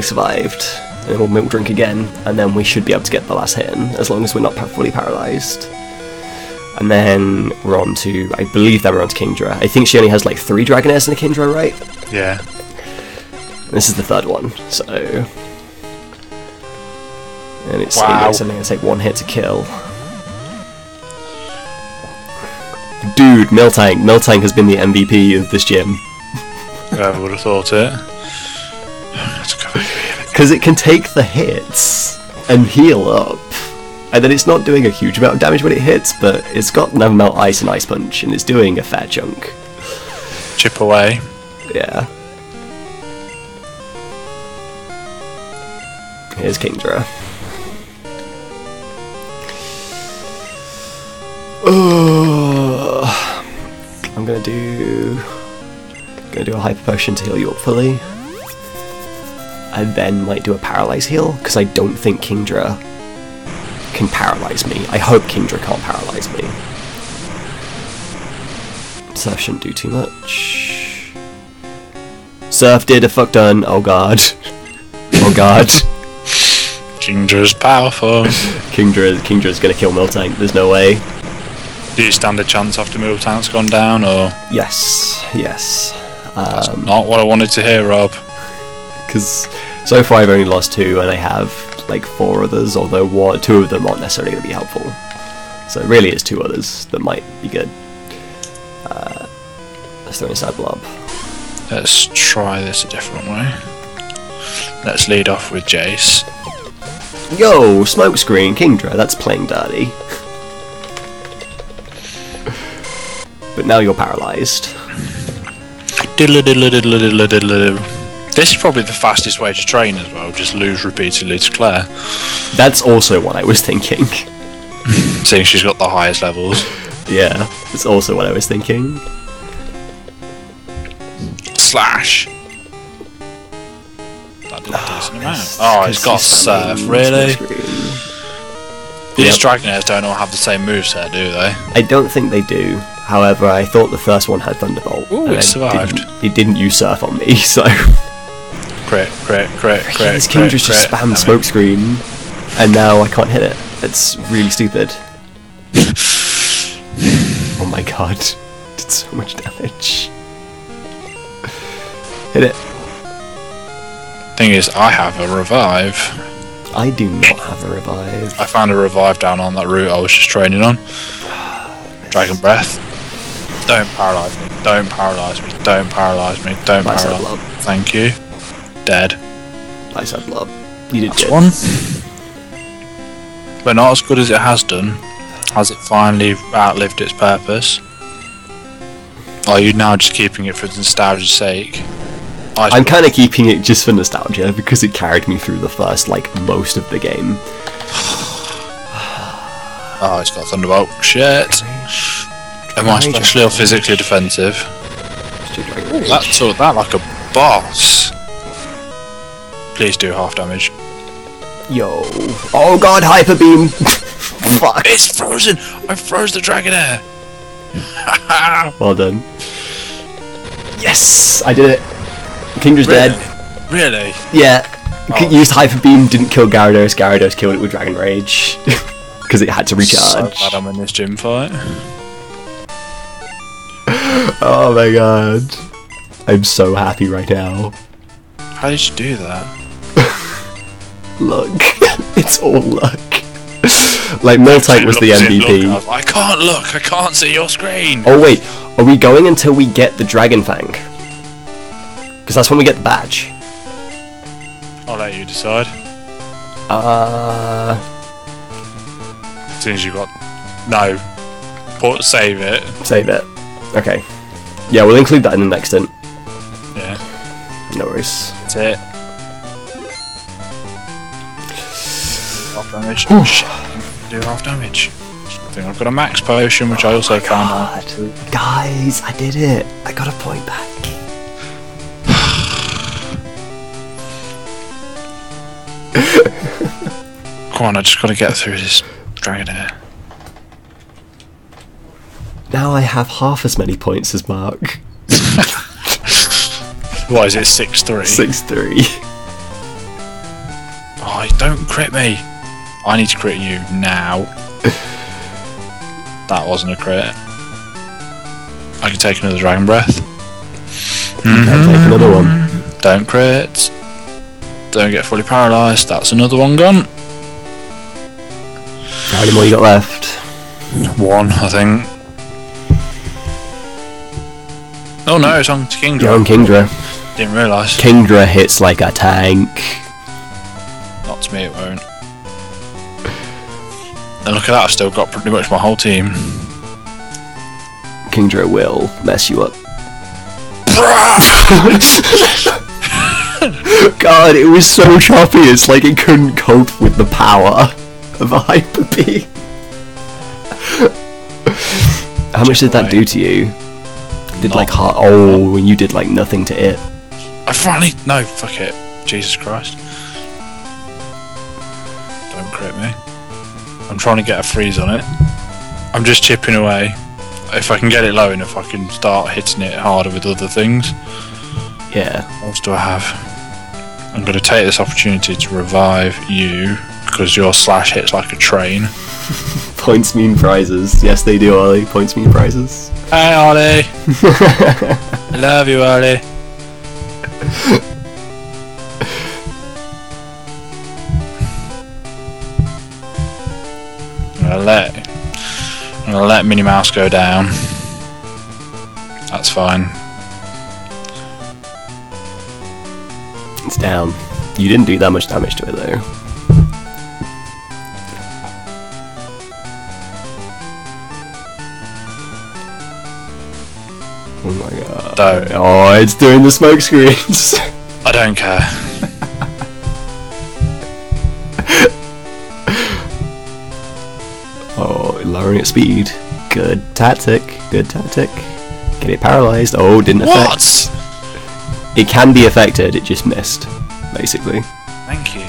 Speaker 1: Barely survived. And we'll milk drink again, and then we should be able to get the last hit in, as long as we're not fully paralysed. And then we're on to, I believe that we're on to Kingdra. I think she only has like three Dragonairs in a Kingdra, right?
Speaker 2: Yeah.
Speaker 1: This is the third one, so. And it's
Speaker 2: Wow.
Speaker 1: it's something that take one hit to kill. Dude, Miltank. Miltank has been the MVP of this gym.
Speaker 2: Whoever would have thought it.
Speaker 1: Because it can take the hits and heal up. And then it's not doing a huge amount of damage when it hits, but it's got an amount ice and ice punch, and it's doing a fair chunk.
Speaker 2: Chip away.
Speaker 1: Yeah. Here's Kingdra. Ugh. I'm gonna do. Gonna do a hyper potion to heal you up fully. I then might do a paralyze heal because I don't think Kingdra can paralyze me. I hope Kingdra can't paralyze me. Surf shouldn't do too much. Surf did a fuck done. Oh god. Oh god.
Speaker 2: Ginger's powerful.
Speaker 1: Kingdra, Kingdra's gonna kill Miltank. There's no way.
Speaker 2: Do you stand a chance after Miltank's gone down, or
Speaker 1: Yes, yes. Um,
Speaker 2: not what I wanted to hear, Rob?
Speaker 1: Because so far I've only lost two, and I have like four others. Although one, two of them aren't necessarily going to be helpful. So really, it's two others that might be good. Uh, let's throw in a inside blob.
Speaker 2: Let's try this a different way. Let's lead off with Jace.
Speaker 1: Yo, smokescreen, Kingdra. That's playing dirty. but now you're paralyzed.
Speaker 2: Diddle diddle diddle diddle diddle diddle. This is probably the fastest way to train as well. Just lose repeatedly to Clair,
Speaker 1: That's also what I was thinking.
Speaker 2: seeing she's got the highest levels.
Speaker 1: yeah, it's also what I was thinking.
Speaker 2: Slash. That didn't ah, him out. Oh, it's got surf, really? These Dragonairs don't all have the same moveset, do they?
Speaker 1: I don't think they do. However, I thought the first one had Thunderbolt.
Speaker 2: Ooh, it survived.
Speaker 1: Didn't, it didn't use Surf on me, so.
Speaker 2: Crit, crit, crit, crit. Crit,
Speaker 1: Kingdra's just spammed
Speaker 2: Damn it.
Speaker 1: And now I can't hit it. It's really stupid. oh my god. Did so much damage. Hit it.
Speaker 2: Thing is, I have a revive.
Speaker 1: I do not have a revive.
Speaker 2: I found a revive down on that route I was just training on. Dragon Breath. Don't paralyze me. Don't paralyze me. Don't paralyze me. Don't
Speaker 1: Nice
Speaker 2: paralyze me. Thank you. Dead.
Speaker 1: Nice up, love. You did
Speaker 2: That's
Speaker 1: good.
Speaker 2: one. But not as good as it has done. Has it finally outlived its purpose? Are you now just keeping it for nostalgia's sake? I
Speaker 1: I'm kind of keeping it just for nostalgia because it carried me through the first, like, most of the game.
Speaker 2: Oh, it's got Thunderbolt. Shit. Am I specially or physically defensive? That took that like a boss. Please do half damage.
Speaker 1: Yo. Oh god, Hyper Beam! Fuck.
Speaker 2: It's frozen! I froze the Dragonair!
Speaker 1: Well done. Yes! I did it. Kingdra's dead.
Speaker 2: Really?
Speaker 1: Yeah.
Speaker 2: Oh.
Speaker 1: Used Hyper Beam, didn't kill Gyarados. Gyarados killed it with Dragon Rage. Because it had to recharge.
Speaker 2: So glad I'm in this gym fight.
Speaker 1: oh my god. I'm so happy right now.
Speaker 2: How did you do that?
Speaker 1: Luck. it's all luck. like, Miltank was the
Speaker 2: Look, look, I
Speaker 1: MVP.
Speaker 2: I can't look, I can't see your screen!
Speaker 1: Oh wait, are we going until we get the Dragon Fang? Because that's when we get the badge.
Speaker 2: I'll let you decide.
Speaker 1: Uh,
Speaker 2: As soon as you got. No. Put save it.
Speaker 1: save it. Okay. Yeah, we'll include that in the next in.
Speaker 2: Yeah.
Speaker 1: No worries.
Speaker 2: That's it. Damage. Shit. Do half damage. I think I've got a max potion, which I also found out.
Speaker 1: Guys, I did it. I got a point back.
Speaker 2: Come on, I just gotta get through this Dragonair.
Speaker 1: Now I have half as many points as Mark.
Speaker 2: What is it, 6 3?
Speaker 1: Six three.
Speaker 2: Oh, don't crit me! I need to crit you now. that wasn't a crit. I can take another Dragon Breath.
Speaker 1: I'll take another one. Mm-hmm.
Speaker 2: Don't crit. Don't get fully paralysed. That's another one gone.
Speaker 1: How many more you got left?
Speaker 2: One, I think. Oh no, it's on to Kingdra.
Speaker 1: Young Kingdra.
Speaker 2: Didn't realise.
Speaker 1: Kingdra hits like a tank.
Speaker 2: Not to me, it won't. And look at that, I've still got pretty much my whole team.
Speaker 1: Kingdra will mess you up. God, it was so choppy. It's like it couldn't cope with the power of a hyper beam. How much did that do to you? Did like ha- oh, and you did like nothing to it.
Speaker 2: I finally. No, fuck it. Jesus Christ. Trying to get a freeze on it. I'm just chipping away. If I can get it low enough, I can start hitting it harder with other things.
Speaker 1: Yeah.
Speaker 2: What else do I have? I'm going to take this opportunity to revive you because your slash hits like a train.
Speaker 1: Points mean prizes. Yes, they do, Ollie. Points mean prizes.
Speaker 2: Hey, Ollie. I love you, Ollie. gonna let I'm gonna let Minnie Mouse go down. That's fine.
Speaker 1: It's down. You didn't do that much damage to it though. Oh my god.
Speaker 2: Don't.
Speaker 1: Oh, it's doing the smoke screens.
Speaker 2: I don't care.
Speaker 1: lowering its speed. Good tactic. Good tactic. Get it paralyzed. Oh, didn't affect.
Speaker 2: What?
Speaker 1: It can be affected, it just missed. Basically.
Speaker 2: Thank you.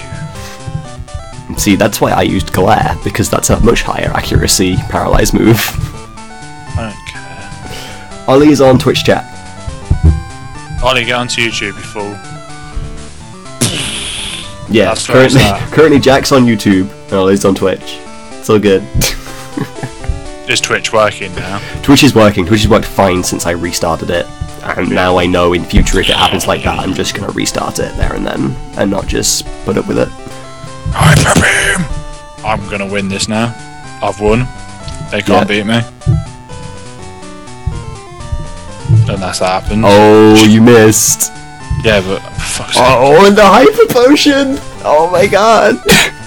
Speaker 1: See, that's why I used glare because that's a much higher accuracy paralyze move.
Speaker 2: I don't care.
Speaker 1: Ollie's on Twitch chat.
Speaker 2: Ollie, get onto YouTube, you fool.
Speaker 1: Yeah,
Speaker 2: That's
Speaker 1: currently, currently Jack's on YouTube and Ollie's on Twitch. It's all good.
Speaker 2: Is Twitch working now?
Speaker 1: Twitch is working. Twitch has worked fine since I restarted it. And now I know in future if it happens like that, I'm just gonna restart it there and then, and not just put up with it.
Speaker 2: Hyper beam! I'm gonna win this now. I've won. They can't
Speaker 1: Yeah.
Speaker 2: beat me. Unless that happens.
Speaker 1: Oh, you missed.
Speaker 2: Yeah, but for fuck's sake.
Speaker 1: Oh, and the hyper potion. Oh my god.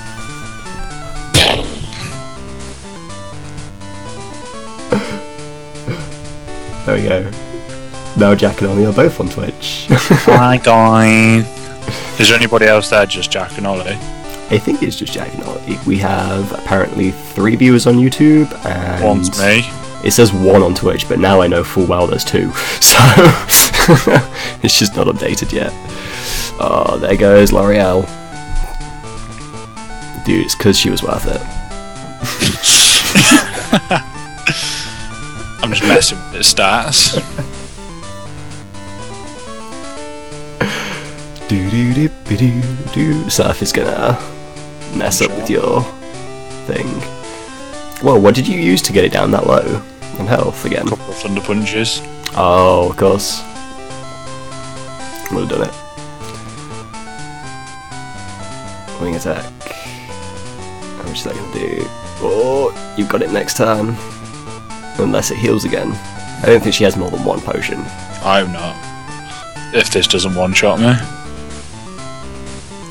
Speaker 1: there we go. Now Jack and Ollie are both on Twitch.
Speaker 2: Hi guys. Is there anybody else there? Just Jack and Ollie.
Speaker 1: I think it's just Jack and Ollie. We have apparently three viewers on YouTube and
Speaker 2: One's me.
Speaker 1: It says one on Twitch, but now I know full well there's two. So it's just not updated yet. Oh, there goes L'Oreal. Dude, it's because she was worth it.
Speaker 2: I'm just messing with the stats.
Speaker 1: Do do do do do. Surf is gonna mess up with your thing. Well, what did you use to get it down that low on health again?
Speaker 2: couple of thunder punches.
Speaker 1: Oh, of course. Would have done it. Wing attack. How much is that gonna do? Oh, you've got it next turn. Unless it heals again. I don't think she has more than one potion.
Speaker 2: I'm not. If this doesn't one shot me.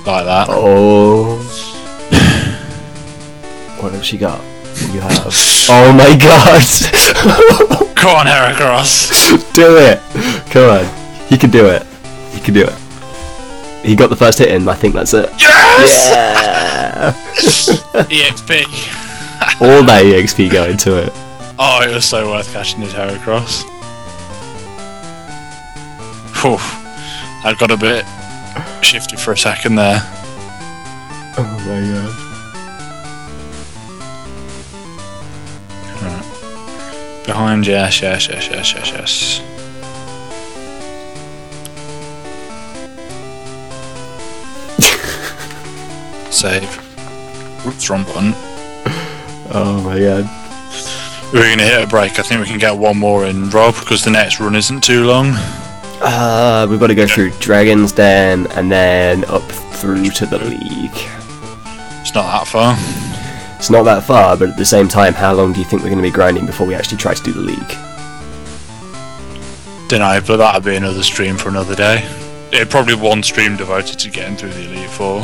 Speaker 2: Like that.
Speaker 1: Oh. what have she got? You have. Oh my god!
Speaker 2: Come on, Heracross.
Speaker 1: do it! Come on. He can do it. He can do it. He got the first hit in, I think that's it.
Speaker 2: Yes!
Speaker 1: Yeah!
Speaker 2: EXP.
Speaker 1: All that EXP going to it.
Speaker 2: Oh, it was so worth catching the his Heracross. Whew. I got a bit shifted for a second there.
Speaker 1: Oh my god.
Speaker 2: Behind, yes, yes, yes, yes, yes, yes. Save. Oops, wrong button.
Speaker 1: Oh my god.
Speaker 2: We're gonna hit a break. I think we can get one more in, Rob, because the next run isn't too long.
Speaker 1: Uh, we've got to go through Dragon's Den and then up through to the League.
Speaker 2: It's not that far.
Speaker 1: It's not that far, but at the same time, how long do you think we're going to be grinding before we actually try to do the League?
Speaker 2: Don't know, but that'd be another stream for another day. It'd probably one stream devoted to getting through the Elite Four.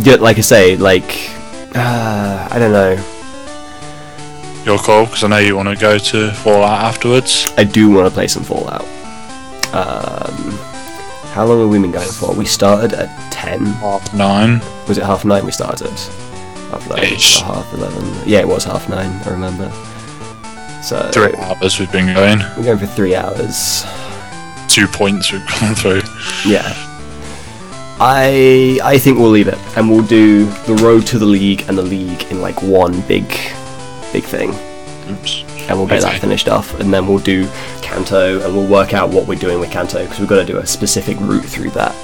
Speaker 1: Yeah, like I say, like, uh, I don't know.
Speaker 2: Your call, because I know you want to go to Fallout afterwards.
Speaker 1: I do want to play some Fallout. Um, how long have we been going for? We started at 10.
Speaker 2: Half nine.
Speaker 1: Was it half nine we started? Half nine,
Speaker 2: Ish.
Speaker 1: half 11. Yeah, it was half nine, I remember. So,
Speaker 2: Three hours we've been going.
Speaker 1: we're going for three hours.
Speaker 2: Two points we've gone through.
Speaker 1: Yeah. I I think we'll leave it and we'll do the road to the league and the league in like one big big thing.
Speaker 2: Oops.
Speaker 1: And we'll get that finished off and then we'll do Kanto and we'll work out what we're doing with Kanto because we've got to do a specific route through that.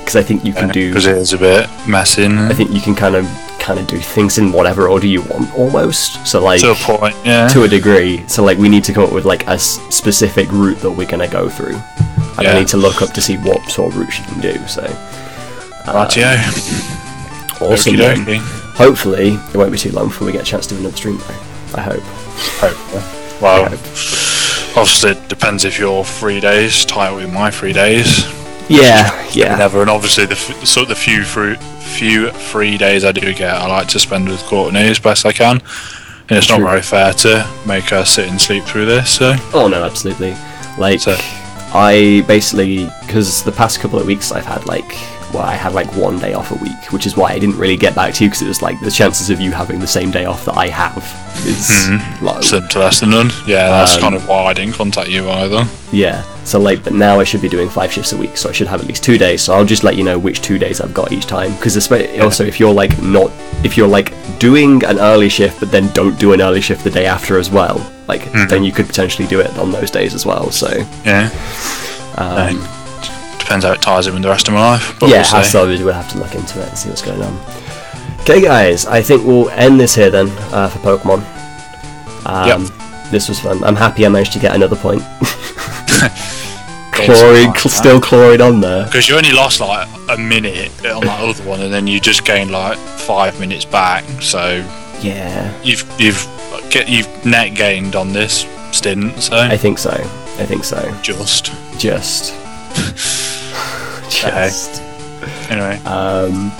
Speaker 1: Because I think you can do
Speaker 2: Because it is a bit messy.
Speaker 1: I think you can kind of kind of do things in whatever order you want almost. So like
Speaker 2: to a point, yeah.
Speaker 1: to a degree. So like we need to come up with like a s- specific route that we're gonna go through. And I
Speaker 2: Yeah.
Speaker 1: need to look up to see what sort of route you can do. So uh,
Speaker 2: Rightio.
Speaker 1: awesome.
Speaker 2: Okie
Speaker 1: then.
Speaker 2: dokie.
Speaker 1: Hopefully it won't be too long before we get a chance to do another stream though. I hope.
Speaker 2: Hopefully. Well,
Speaker 1: Yeah.
Speaker 2: obviously it depends if you're three days, tie with my three days.
Speaker 1: Yeah, yeah.
Speaker 2: Whatever, and obviously the f- sort of the few free, few free days I do get, I like to spend with Courtney as best I can. And it's not very fair to make her sit and sleep through this. So
Speaker 1: Oh no, absolutely. Like
Speaker 2: So-
Speaker 1: I basically because the past couple of weeks I've had like where I had like one day off a week, which is why I didn't really get back to you because it was like the chances of you having the same day off that I have is low.
Speaker 2: Slim to less than none. Yeah, that's
Speaker 1: Um,
Speaker 2: kind of why I didn't contact you either.
Speaker 1: Yeah. So like, but now I should be doing five shifts a week, so I should have at least two days. So I'll just let you know which two days I've got each time. Because also, if you're like not, if you're like doing an early shift, but then don't do an early shift the day after as well, like then you could potentially do it on those days as well. So
Speaker 2: Yeah.
Speaker 1: um,
Speaker 2: depends how it ties in with the rest of my life. But
Speaker 1: yeah,
Speaker 2: we'll
Speaker 1: as we'll have to look into it and see what's going on. Okay, guys, I think we'll end this here then uh, for Pokemon. Um, This was fun. I'm happy I managed to get another point. chlorine, still chlorine on there.
Speaker 2: Because you only lost like a minute on that other one, and then you just gained like five minutes back. So
Speaker 1: Yeah,
Speaker 2: you've you've get you've net gained on this stint. So
Speaker 1: I think so. I think so.
Speaker 2: just
Speaker 1: Just. Just.
Speaker 2: anyway.
Speaker 1: Um,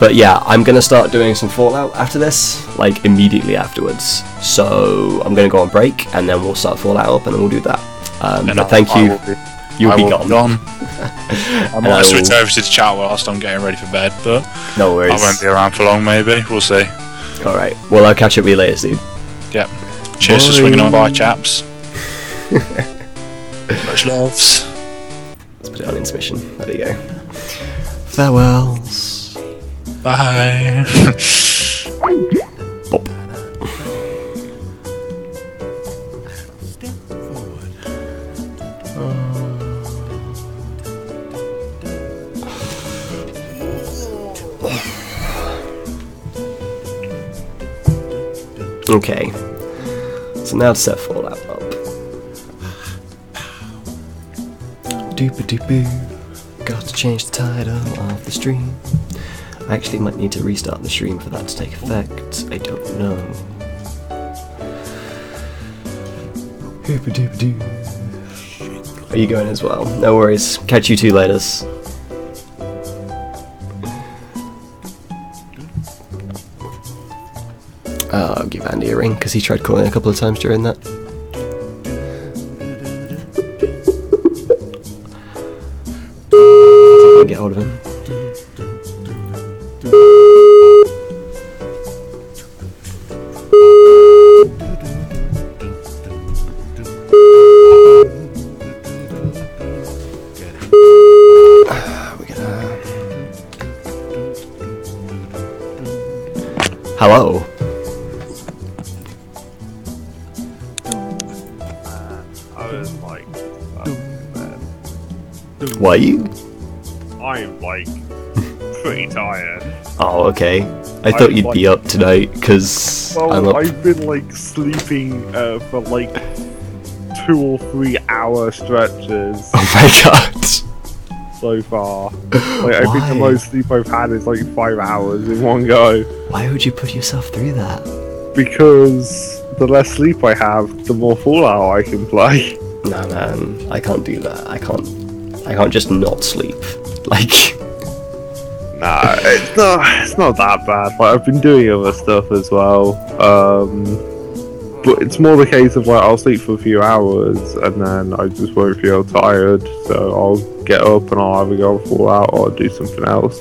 Speaker 1: but yeah, I'm gonna start doing some Fallout after this, like immediately afterwards. So I'm gonna go on break, and then we'll start Fallout up, and we'll do that. Um,
Speaker 2: And
Speaker 1: but
Speaker 2: I-
Speaker 1: thank
Speaker 2: I
Speaker 1: you.
Speaker 2: be-
Speaker 1: You'll be gone.
Speaker 2: I
Speaker 1: And I
Speaker 2: might switch over to the chat whilst I'm getting ready for bed, but
Speaker 1: No worries.
Speaker 2: I won't be around for long. Maybe we'll see.
Speaker 1: All right. Well, I'll catch up with you later, dude.
Speaker 2: Yep. Cheers for swinging on by, chaps. Much loves.
Speaker 1: Let's put it on intermission. There you go. Farewells.
Speaker 2: Bye.
Speaker 1: Bop. Okay. So now to set Fallout Doopy doopy. Got to change the title of the stream. I actually might need to restart the stream for that to take effect. I don't know. Doopy doopy doo. Are you going as well? No worries. Catch you two later. I'll give Andy a ring because he tried calling a couple of times during that. I can get hold of him. we gonna... Hello.
Speaker 3: Uh, I was like, uh,
Speaker 1: Were you? Oh, okay. I thought
Speaker 3: I'm
Speaker 1: you'd be up tonight because
Speaker 3: Well,
Speaker 1: up.
Speaker 3: I've been like sleeping uh, for like two or three hour stretches
Speaker 1: Oh my god.
Speaker 3: so far. Like, I think the most sleep I've had is like five hours in one go.
Speaker 1: Why would you put yourself through that?
Speaker 3: Because the less sleep I have, the more Fallout I can play.
Speaker 1: Nah, man. I can't do that. I can't. I can't just not sleep. Like,
Speaker 3: Nah, it's not. It's not that bad. Like I've been doing other stuff as well. Um, but it's more the case of like I'll sleep for a few hours and then I just won't feel tired. So I'll get up and I'll either go Fallout or do something else.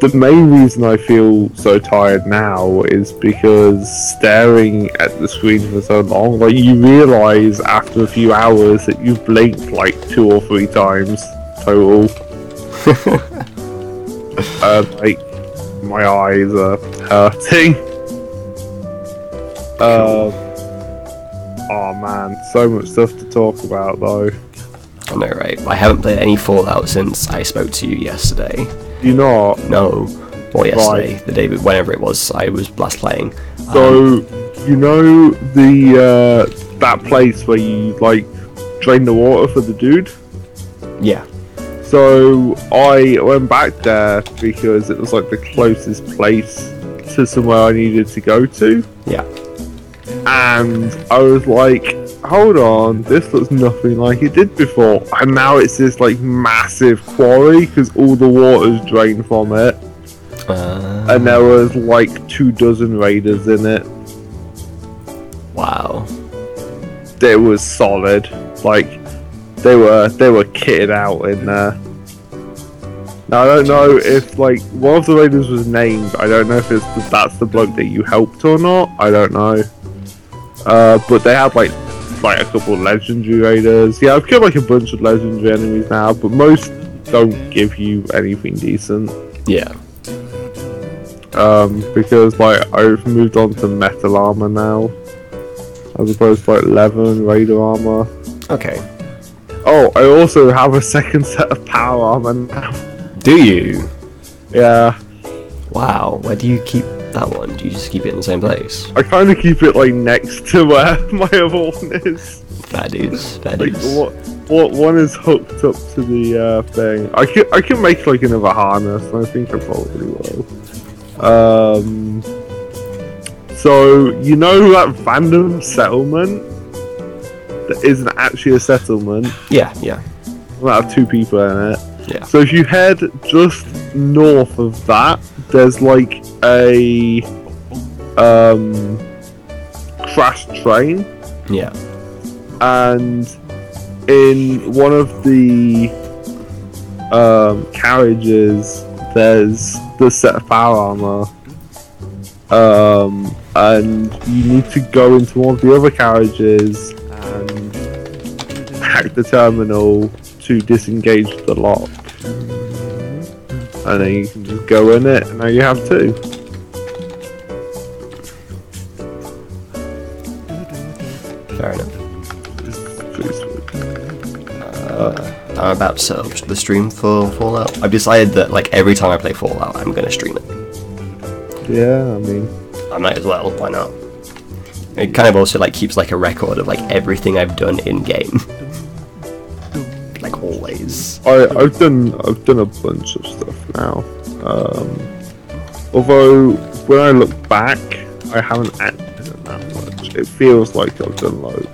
Speaker 3: The main reason I feel so tired now is because staring at the screen for so long, like you realise after a few hours that you've blinked like two or three times total. uh, like my eyes are hurting. Uh, oh man, so much stuff to talk about though.
Speaker 1: I know, right? I haven't played any Fallout since I spoke to you yesterday.
Speaker 3: You know,
Speaker 1: No, or yesterday, the day, whenever it was, I was last playing. Um,
Speaker 3: so you know the uh, that place where you like drain the water for the dude.
Speaker 1: yeah,
Speaker 3: So I went back there because it was like the closest place to somewhere I needed to go to.
Speaker 1: yeah.
Speaker 3: and I was like, hold on, this looks nothing like it did before. And now it's this like massive quarry because all the water's drained from it,
Speaker 1: Uh,
Speaker 3: and there was like two dozen raiders in it.
Speaker 1: wow.
Speaker 3: It was solid, like they were they were kitted out in there. Now I don't know if like one of the raiders was named. I don't know if it's that's the bloke that you helped or not. I don't know. Uh, but they had like like a couple of legendary raiders. Yeah, I've killed like a bunch of legendary enemies now, but most don't give you anything decent.
Speaker 1: Yeah.
Speaker 3: Um, because like I've moved on to metal armor now, as opposed to like leather and raider armor.
Speaker 1: Okay.
Speaker 3: Oh, I also have a second set of power armor now.
Speaker 1: Do you?
Speaker 3: Yeah,
Speaker 1: Wow. Where do you keep that one? Do you just keep it in the same place?
Speaker 3: I kind of keep it like next to where my other one is.
Speaker 1: Fair dues. Fair
Speaker 3: Like
Speaker 1: dues.
Speaker 3: what? What one is hooked up to the uh, thing? I can I can make like another harness. And I think I probably will. Um. So you know that random settlement that isn't actually a settlement.
Speaker 1: Yeah. Yeah.
Speaker 3: That have two people in it.
Speaker 1: Yeah.
Speaker 3: So if you head just north of that, there's like a um crashed train,
Speaker 1: Yeah.
Speaker 3: and in one of the um carriages, there's the set of power armor. Um, and you need to go into one of the other carriages and hack the terminal to disengage the lock. And then you can just go in it, and now you have two.
Speaker 1: Fair enough.
Speaker 3: It's pretty sweet.
Speaker 1: I'm about to set up the stream for Fallout. I've decided that like every time I play Fallout, I'm gonna stream it.
Speaker 3: Yeah, I mean,
Speaker 1: I might as well. Why not? It kind of also like keeps like a record of like everything I've done in game.
Speaker 3: I, I've done I've done a bunch of stuff now. Um, although when I look back, I haven't acted done that much. It feels like I've done loads,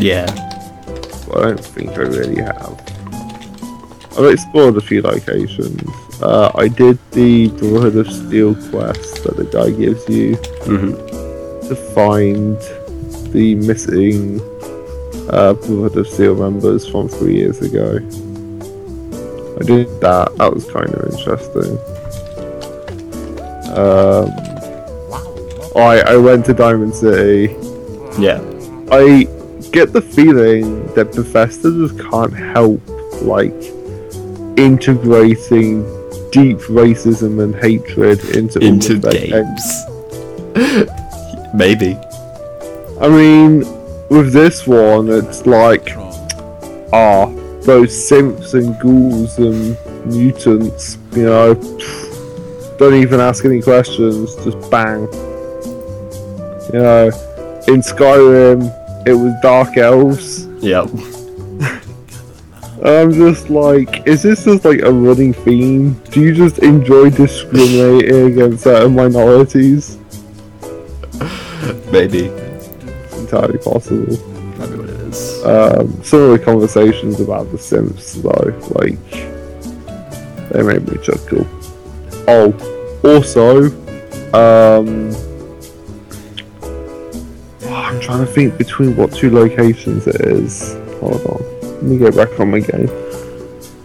Speaker 1: Yeah.
Speaker 3: but I don't think I really have. I've explored a few locations. Uh, I did the Brotherhood of Steel quest that the guy gives you
Speaker 1: hmm
Speaker 3: to find the missing uh, Brotherhood of Steel members from three years ago. I did that. That was kind of interesting. Um, I I went to Diamond City.
Speaker 1: Yeah.
Speaker 3: I get the feeling that Bethesda just can't help like integrating deep racism and hatred into
Speaker 1: Into games. Maybe.
Speaker 3: I mean, with this one, it's like, ah, those synths and ghouls and mutants, you know, don't even ask any questions, just bang. You know, in Skyrim, it was dark elves.
Speaker 1: Yep.
Speaker 3: I'm just like, is this just like a running theme? Do you just enjoy discriminating against certain minorities?
Speaker 1: Maybe.
Speaker 3: It's entirely possible.
Speaker 1: Is.
Speaker 3: Um, some of the conversations about the synths, though, like, they made me chuckle. Oh, also, um, I'm trying to think between what two locations it is. Hold on, let me get back on my game.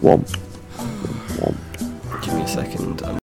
Speaker 3: Womp. Womp.